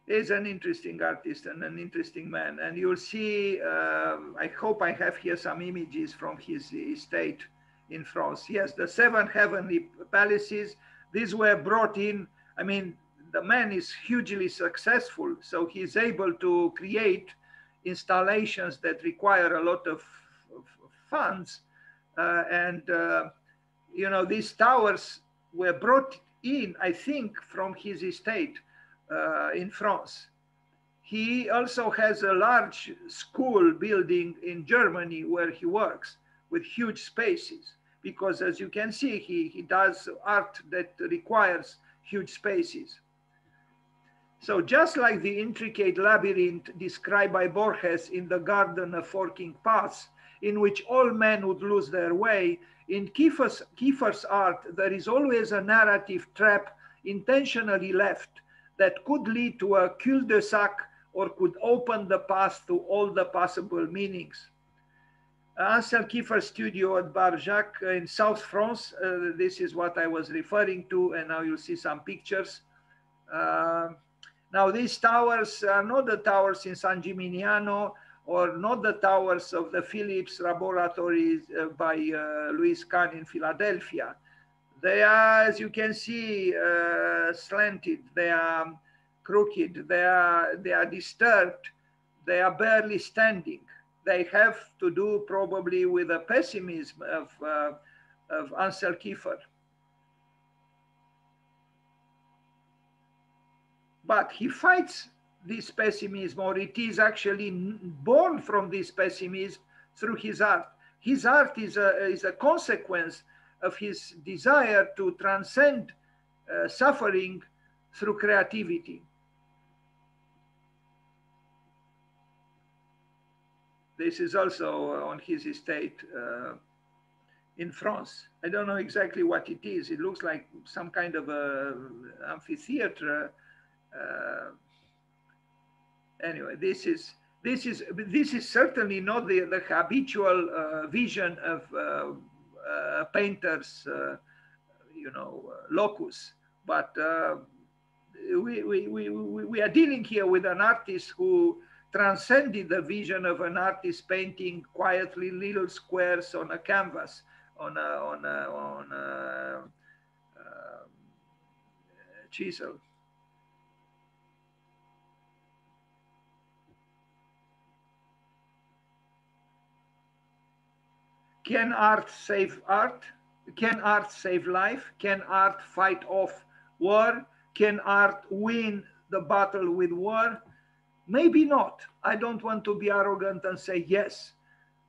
Speaker 1: is an interesting artist and an interesting man. And you'll see, uh, I hope I have here some images from his estate in France. Yes, the seven heavenly palaces, these were brought in. I mean, the man is hugely successful, so he's able to create installations that require a lot of, of funds. Uh, and, uh, you know, these towers were brought in, I think, from his estate uh, in France. He also has a large school building in Germany where he works with huge spaces because as you can see, he, he does art that requires huge spaces. So just like the intricate labyrinth described by Borges in the Garden of Forking Paths, in which all men would lose their way, in Kiefer's, Kiefer's art, there is always a narrative trap intentionally left that could lead to a cul-de-sac or could open the path to all the possible meanings. Anselm Kiefer studio at Barjac in South France, uh, this is what I was referring to, and now you'll see some pictures. Uh, now, these towers are not the towers in San Gimignano or not the towers of the Philips laboratories uh, by uh, Louis Kahn in Philadelphia. They are, as you can see, uh, slanted, they are crooked, they are, they are disturbed, they are barely standing. They have to do probably with the pessimism of, uh, of Anselm Kiefer. but he fights this pessimism, or it is actually born from this pessimism through his art. His art is a, is a consequence of his desire to transcend uh, suffering through creativity. This is also on his estate uh, in France. I don't know exactly what it is. It looks like some kind of a amphitheater uh, anyway, this is this is this is certainly not the the habitual uh, vision of uh, uh painters, uh, you know, locus, but we, we, we, we are dealing here with an artist who transcended the vision of an artist painting quietly little squares on a canvas, on a, on a, on a uh, chisel. Can art save art? Can art save life? Can art fight off war? Can art win the battle with war? Maybe not. I don't want to be arrogant and say yes,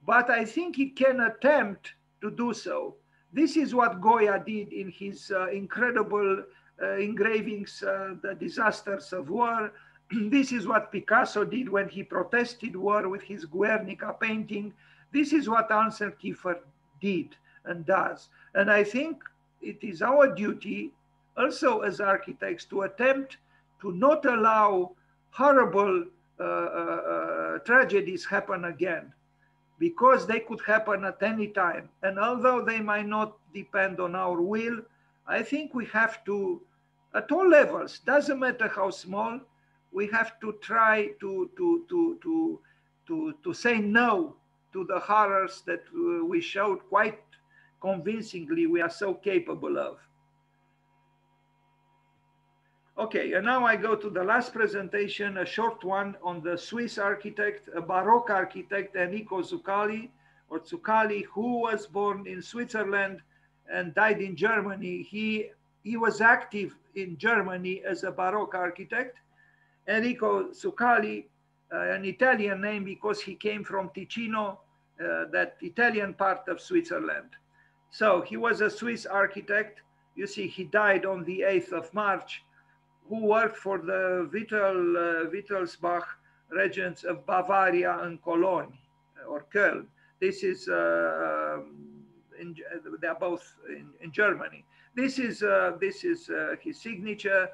Speaker 1: but I think it can attempt to do so. This is what Goya did in his uh, incredible uh, engravings, uh, The Disasters of War. this is what Picasso did when he protested war with his Guernica painting. This is what Anselm Kiefer did and does. And I think it is our duty also as architects to attempt to not allow horrible uh, uh, uh, tragedies happen again because they could happen at any time. And although they might not depend on our will, I think we have to, at all levels, doesn't matter how small, we have to try to, to, to, to, to, to say no to the horrors that uh, we showed quite convincingly we are so capable of. Okay, and now I go to the last presentation, a short one on the Swiss architect, a Baroque architect, Enrico Zuccalli, or Zuccalli, who was born in Switzerland and died in Germany. He, he was active in Germany as a Baroque architect. Enrico Zuccalli uh, an Italian name because he came from Ticino, that Italian part of Switzerland. So he was a Swiss architect. You see, he died on the 8th of March, who worked for the Vittel, uh, Wittelsbach regents of Bavaria and Cologne or Köln. This is, uh, um, in, they're both in, in, Germany. This is, uh, this is uh, his signature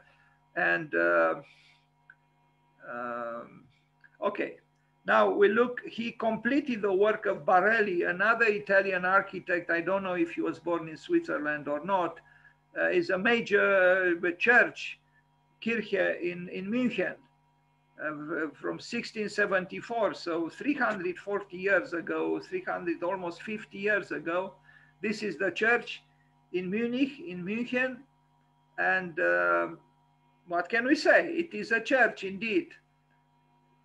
Speaker 1: and uh, um, Okay, now we look, he completed the work of Barelli, another Italian architect. I don't know if he was born in Switzerland or not, uh, is a major uh, church, Kirche in, in München uh, from 1674. So 340 years ago, 300, almost 50 years ago, this is the church in Munich, in München. And uh, what can we say? It is a church indeed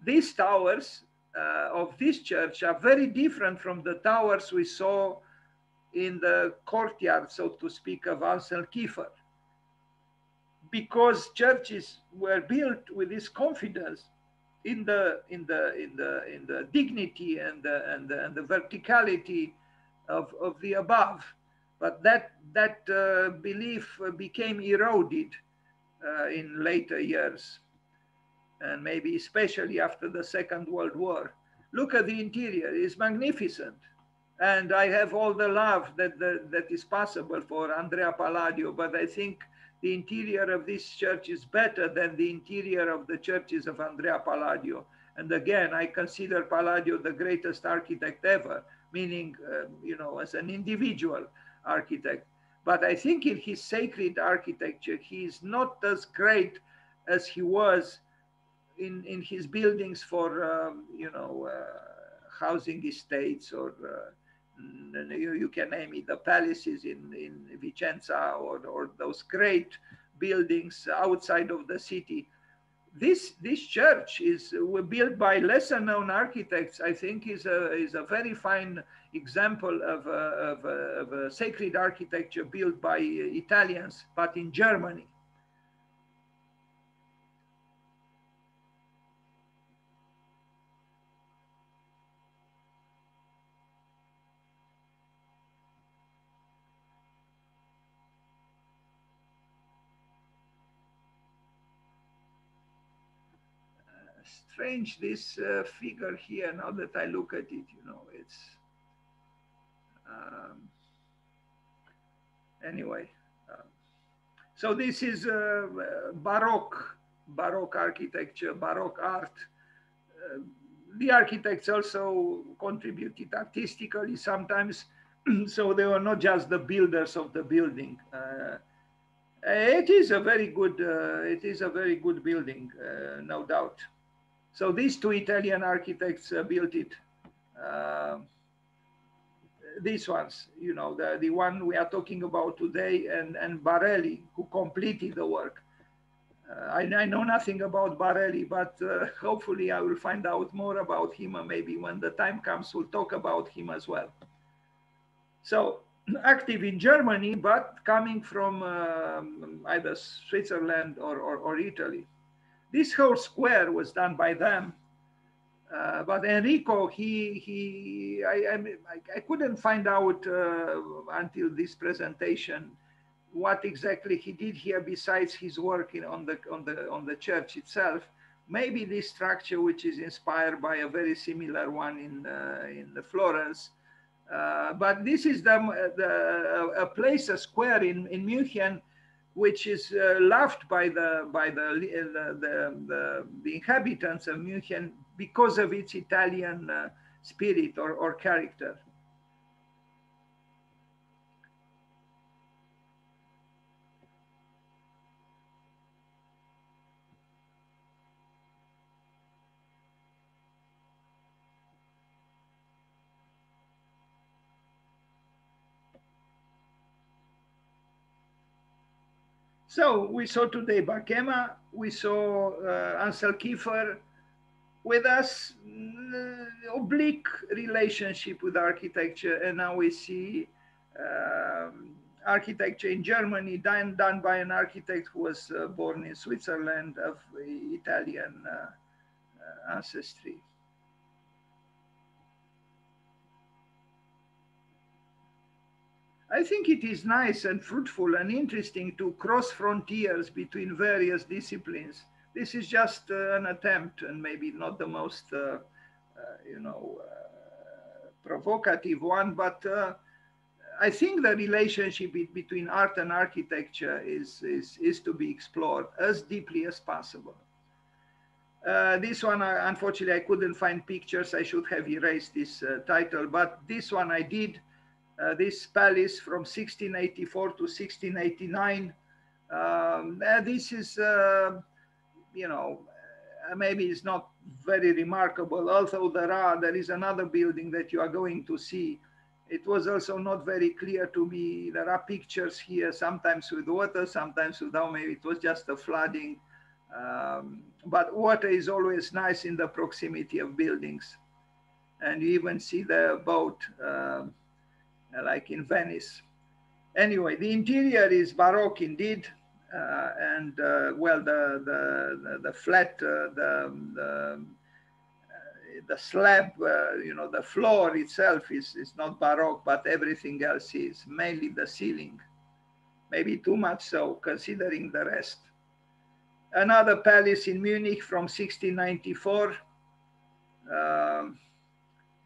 Speaker 1: these towers uh, of this church are very different from the towers we saw in the courtyard, so to speak, of Anselm Kiefer. Because churches were built with this confidence in the in the in the in the dignity and the and the, and the verticality of, of the above, but that that uh, belief became eroded uh, in later years and maybe especially after the Second World War. Look at the interior, it's magnificent. And I have all the love that, that, that is possible for Andrea Palladio, but I think the interior of this church is better than the interior of the churches of Andrea Palladio. And again, I consider Palladio the greatest architect ever, meaning, uh, you know, as an individual architect. But I think in his sacred architecture, he is not as great as he was in, in his buildings for, um, you know, uh, housing estates or uh, you, you, can name it, the palaces in, in Vicenza or, or those great buildings outside of the city. This, this church is built by lesser known architects, I think is a, is a very fine example of a, of, a, of a sacred architecture built by Italians, but in Germany. Strange this uh, figure here now that I look at it, you know, it's um, anyway. Uh, so this is uh, Baroque, Baroque architecture, Baroque art. Uh, the architects also contributed artistically sometimes, so they were not just the builders of the building. Uh, It is a very good, uh, it is a very good building, uh, no doubt. So these two Italian architects uh, built it. Uh, these ones, you know, the, the one we are talking about today and, and Barelli, who completed the work. Uh, I, I, know nothing about Barelli, but uh, hopefully I will find out more about him. And maybe when the time comes, we'll talk about him as well. So active in Germany, but coming from um, either Switzerland or, or, or, Italy. This whole square was done by them. Uh, but Enrico, he, he I, I, I couldn't find out uh, until this presentation what exactly he did here besides his work in, on, the, on, the, on the church itself. Maybe this structure, which is inspired by a very similar one in, uh, in Florence, uh, but this is the, the a place, a square in, in München, which is uh, loved by the by the the, the, the, the inhabitants of München because of its Italian uh, spirit or, or character. So we saw today Bakema, we saw uh, Anselm Kiefer with us, uh, oblique relationship with architecture, and now we see um, architecture in Germany done, done by an architect who was uh, born in Switzerland of Italian uh, uh, ancestry. I think it is nice and fruitful and interesting to cross frontiers between various disciplines. This is just uh, an attempt and maybe not the most, uh, uh, you know, uh, provocative one, but uh, I think the relationship between art and architecture is, is, is to be explored as deeply as possible. Uh, this one, unfortunately, I couldn't find pictures. I should have erased this title, but this one I did uh, this palace from 1684 to 1689. Um, this is, uh, you know, uh, maybe it's not very remarkable, although there are, there is another building that you are going to see. It was also not very clear to me. There are pictures here, sometimes with water, sometimes without, maybe it was just a flooding. Um, but water is always nice in the proximity of buildings. And you even see the boat um, uh, like in Venice. Anyway, the interior is Baroque indeed. Uh, and uh, well, the, the, the, the flat, uh, the, the, uh, the slab, uh, you know, the floor itself is, is not Baroque, but everything else is, mainly the ceiling. Maybe too much so, considering the rest. Another palace in Munich from 1694. Um,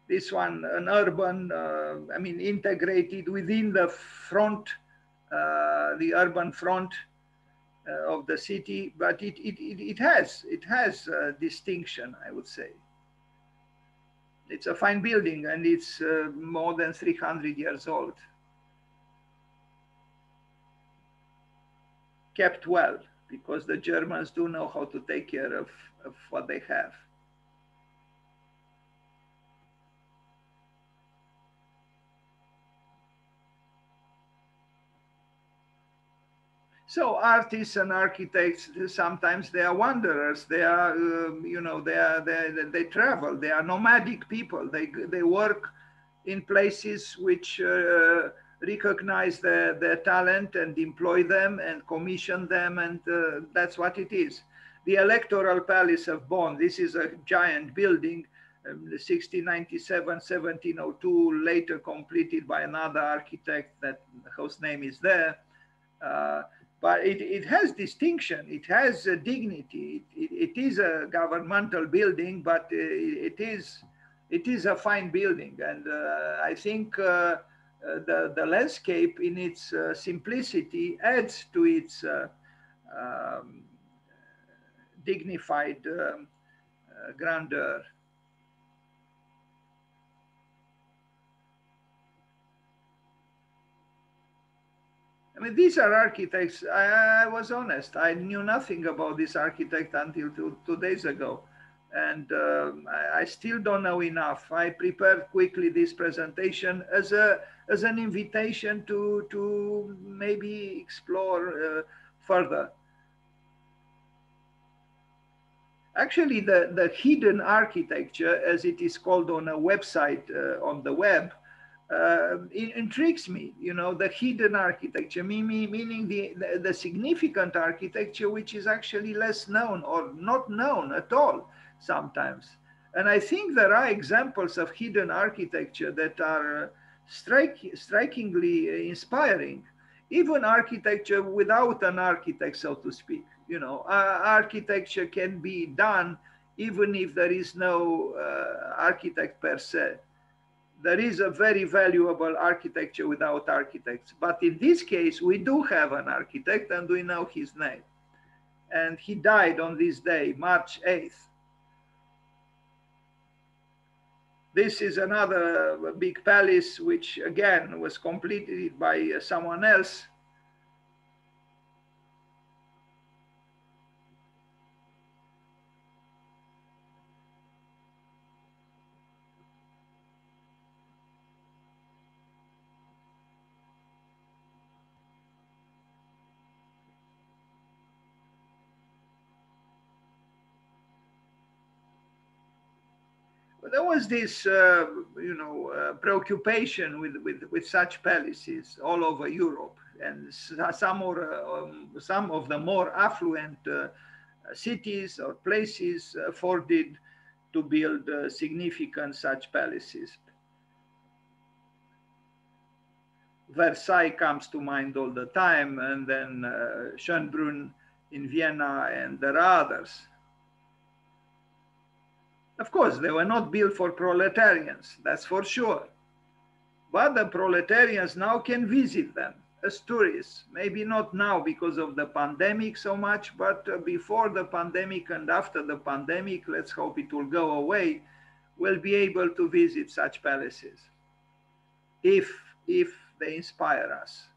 Speaker 1: this one an urban, uh, I mean, integrated within the front, uh, the urban front uh, of the city, but it, it, it, it has, it has distinction, I would say. It's a fine building and it's uh, more than 300 years old. Kept well because the Germans do know how to take care of, of what they have. So artists and architects, sometimes they are wanderers. They are, um, you know, they are they, they travel. They are nomadic people. They they work in places which uh, recognize their, their talent and employ them and commission them, and uh, that's what it is. The Electoral Palace of Bonn. This is a giant building. Um, 1697, 1702, later completed by another architect that whose name is there. Uh, but it, it has distinction, it has dignity. It, it, is a governmental building, but uh, it is it is a fine building, and uh, I think uh, the the landscape in its simplicity adds to its um, dignified um, grandeur. Mean, these are architects. I, I, was honest. I knew nothing about this architect until two, two days ago. And uh, I, I, still don't know enough. I prepared quickly this presentation as a as an invitation to to maybe explore uh, further. Actually, the, the hidden architecture, as it is called on a website uh, on the web, uh, it intrigues me, you know, the hidden architecture, meaning the, the, the, significant architecture, which is actually less known or not known at all sometimes. And I think there are examples of hidden architecture that are strike, strikingly inspiring, even architecture without an architect, so to speak. You know, uh, architecture can be done even if there is no uh, architect per se there is a very valuable architecture without architects. But in this case, we do have an architect and we know his name. And he died on this day, March 8th. This is another big palace, which again was completed by someone else there was this, uh, you know, uh, preoccupation with, with, with such palaces all over Europe. And some, more, um, some of the more affluent uh, cities or places afforded to build uh, significant such palaces. Versailles comes to mind all the time, and then uh, Schönbrunn in Vienna, and there are others. Of course, they were not built for proletarians, that's for sure. But the proletarians now can visit them as tourists. Maybe not now because of the pandemic so much, but uh, before the pandemic and after the pandemic, let's hope it will go away, we'll be able to visit such palaces if, if they inspire us.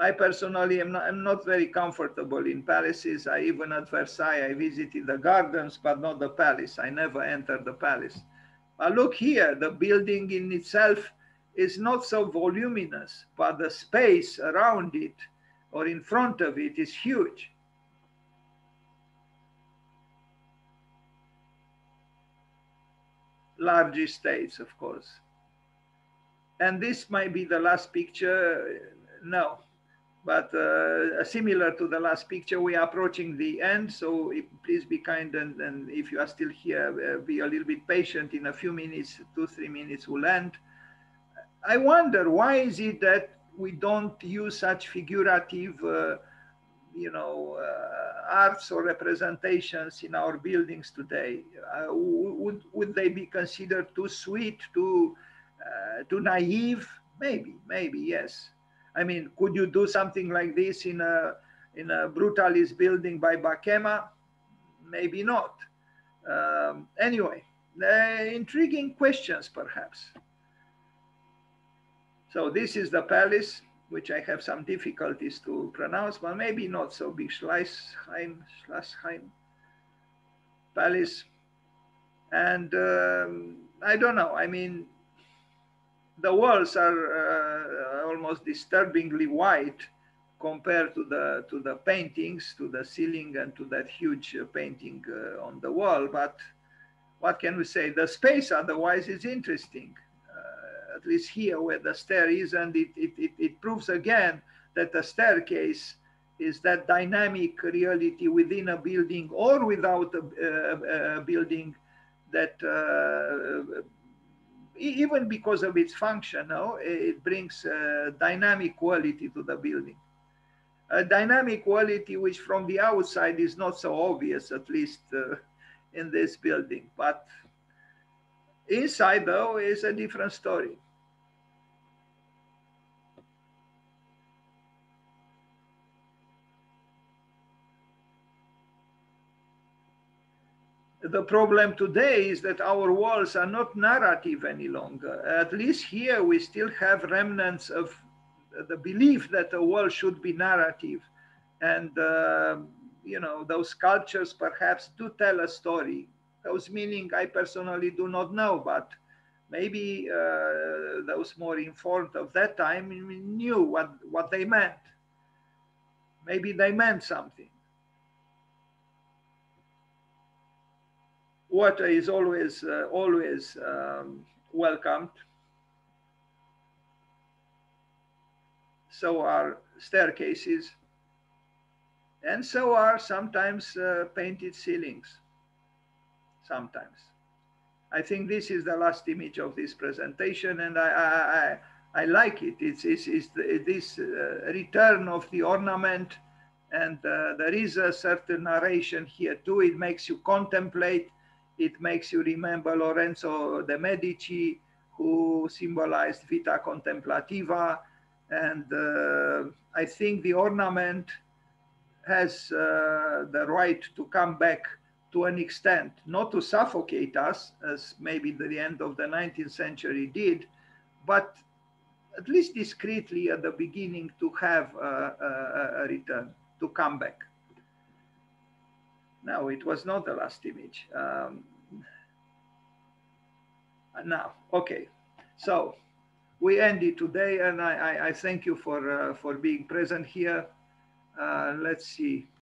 Speaker 1: I personally am not, am not very comfortable in palaces. I even at Versailles, I visited the gardens, but not the palace. I never entered the palace. But look here, the building in itself is not so voluminous, but the space around it or in front of it is huge. Large estates, of course. And this might be the last picture. No, but uh, similar to the last picture, we are approaching the end. So please be kind and, and, if you are still here, uh, be a little bit patient. In a few minutes, two, three minutes, we'll end. I wonder why is it that we don't use such figurative, uh, you know, uh, arts or representations in our buildings today? Uh, would, would they be considered too sweet, too, uh, too naive? Maybe, maybe, yes. I mean, could you do something like this in a in a brutalist building by Bakema? Maybe not. Um, anyway, uh, intriguing questions, perhaps. So this is the palace, which I have some difficulties to pronounce, but maybe not so big. Schleißheim, Schleißheim Palace. And um, I don't know. I mean, the walls are uh, almost disturbingly white compared to the to the paintings, to the ceiling, and to that huge uh, painting uh, on the wall. But what can we say? The space otherwise is interesting, uh, at least here where the stair is, and it, it, it, it proves again that the staircase is that dynamic reality within a building or without a, a, a building that uh, even because of its function, no, it brings dynamic quality to the building. A dynamic quality which from the outside is not so obvious, at least uh, in this building. But inside, though, is a different story. The problem today is that our walls are not narrative any longer. At least here we still have remnants of the belief that the wall should be narrative. And, uh, you know, those sculptures perhaps do tell a story. Those meaning I personally do not know, but maybe uh, those more informed of that time knew what, what they meant. Maybe they meant something. Water is always, uh, always um, welcomed. So are staircases. And so are sometimes uh, painted ceilings. Sometimes. I think this is the last image of this presentation, and I, I, I, I like it. It's, it's, it's the, this uh, return of the ornament, and uh, there is a certain narration here too. It makes you contemplate. It makes you remember Lorenzo de' Medici, who symbolized vita contemplativa. And uh, I think the ornament has uh, the right to come back to an extent, not to suffocate us, as maybe the end of the 19th century did, but at least discreetly at the beginning to have a, a, a return, to come back. No, it was not the last image. Um, now, okay, so we end it today, and I, I, I thank you for uh, for being present here. Uh, let's see.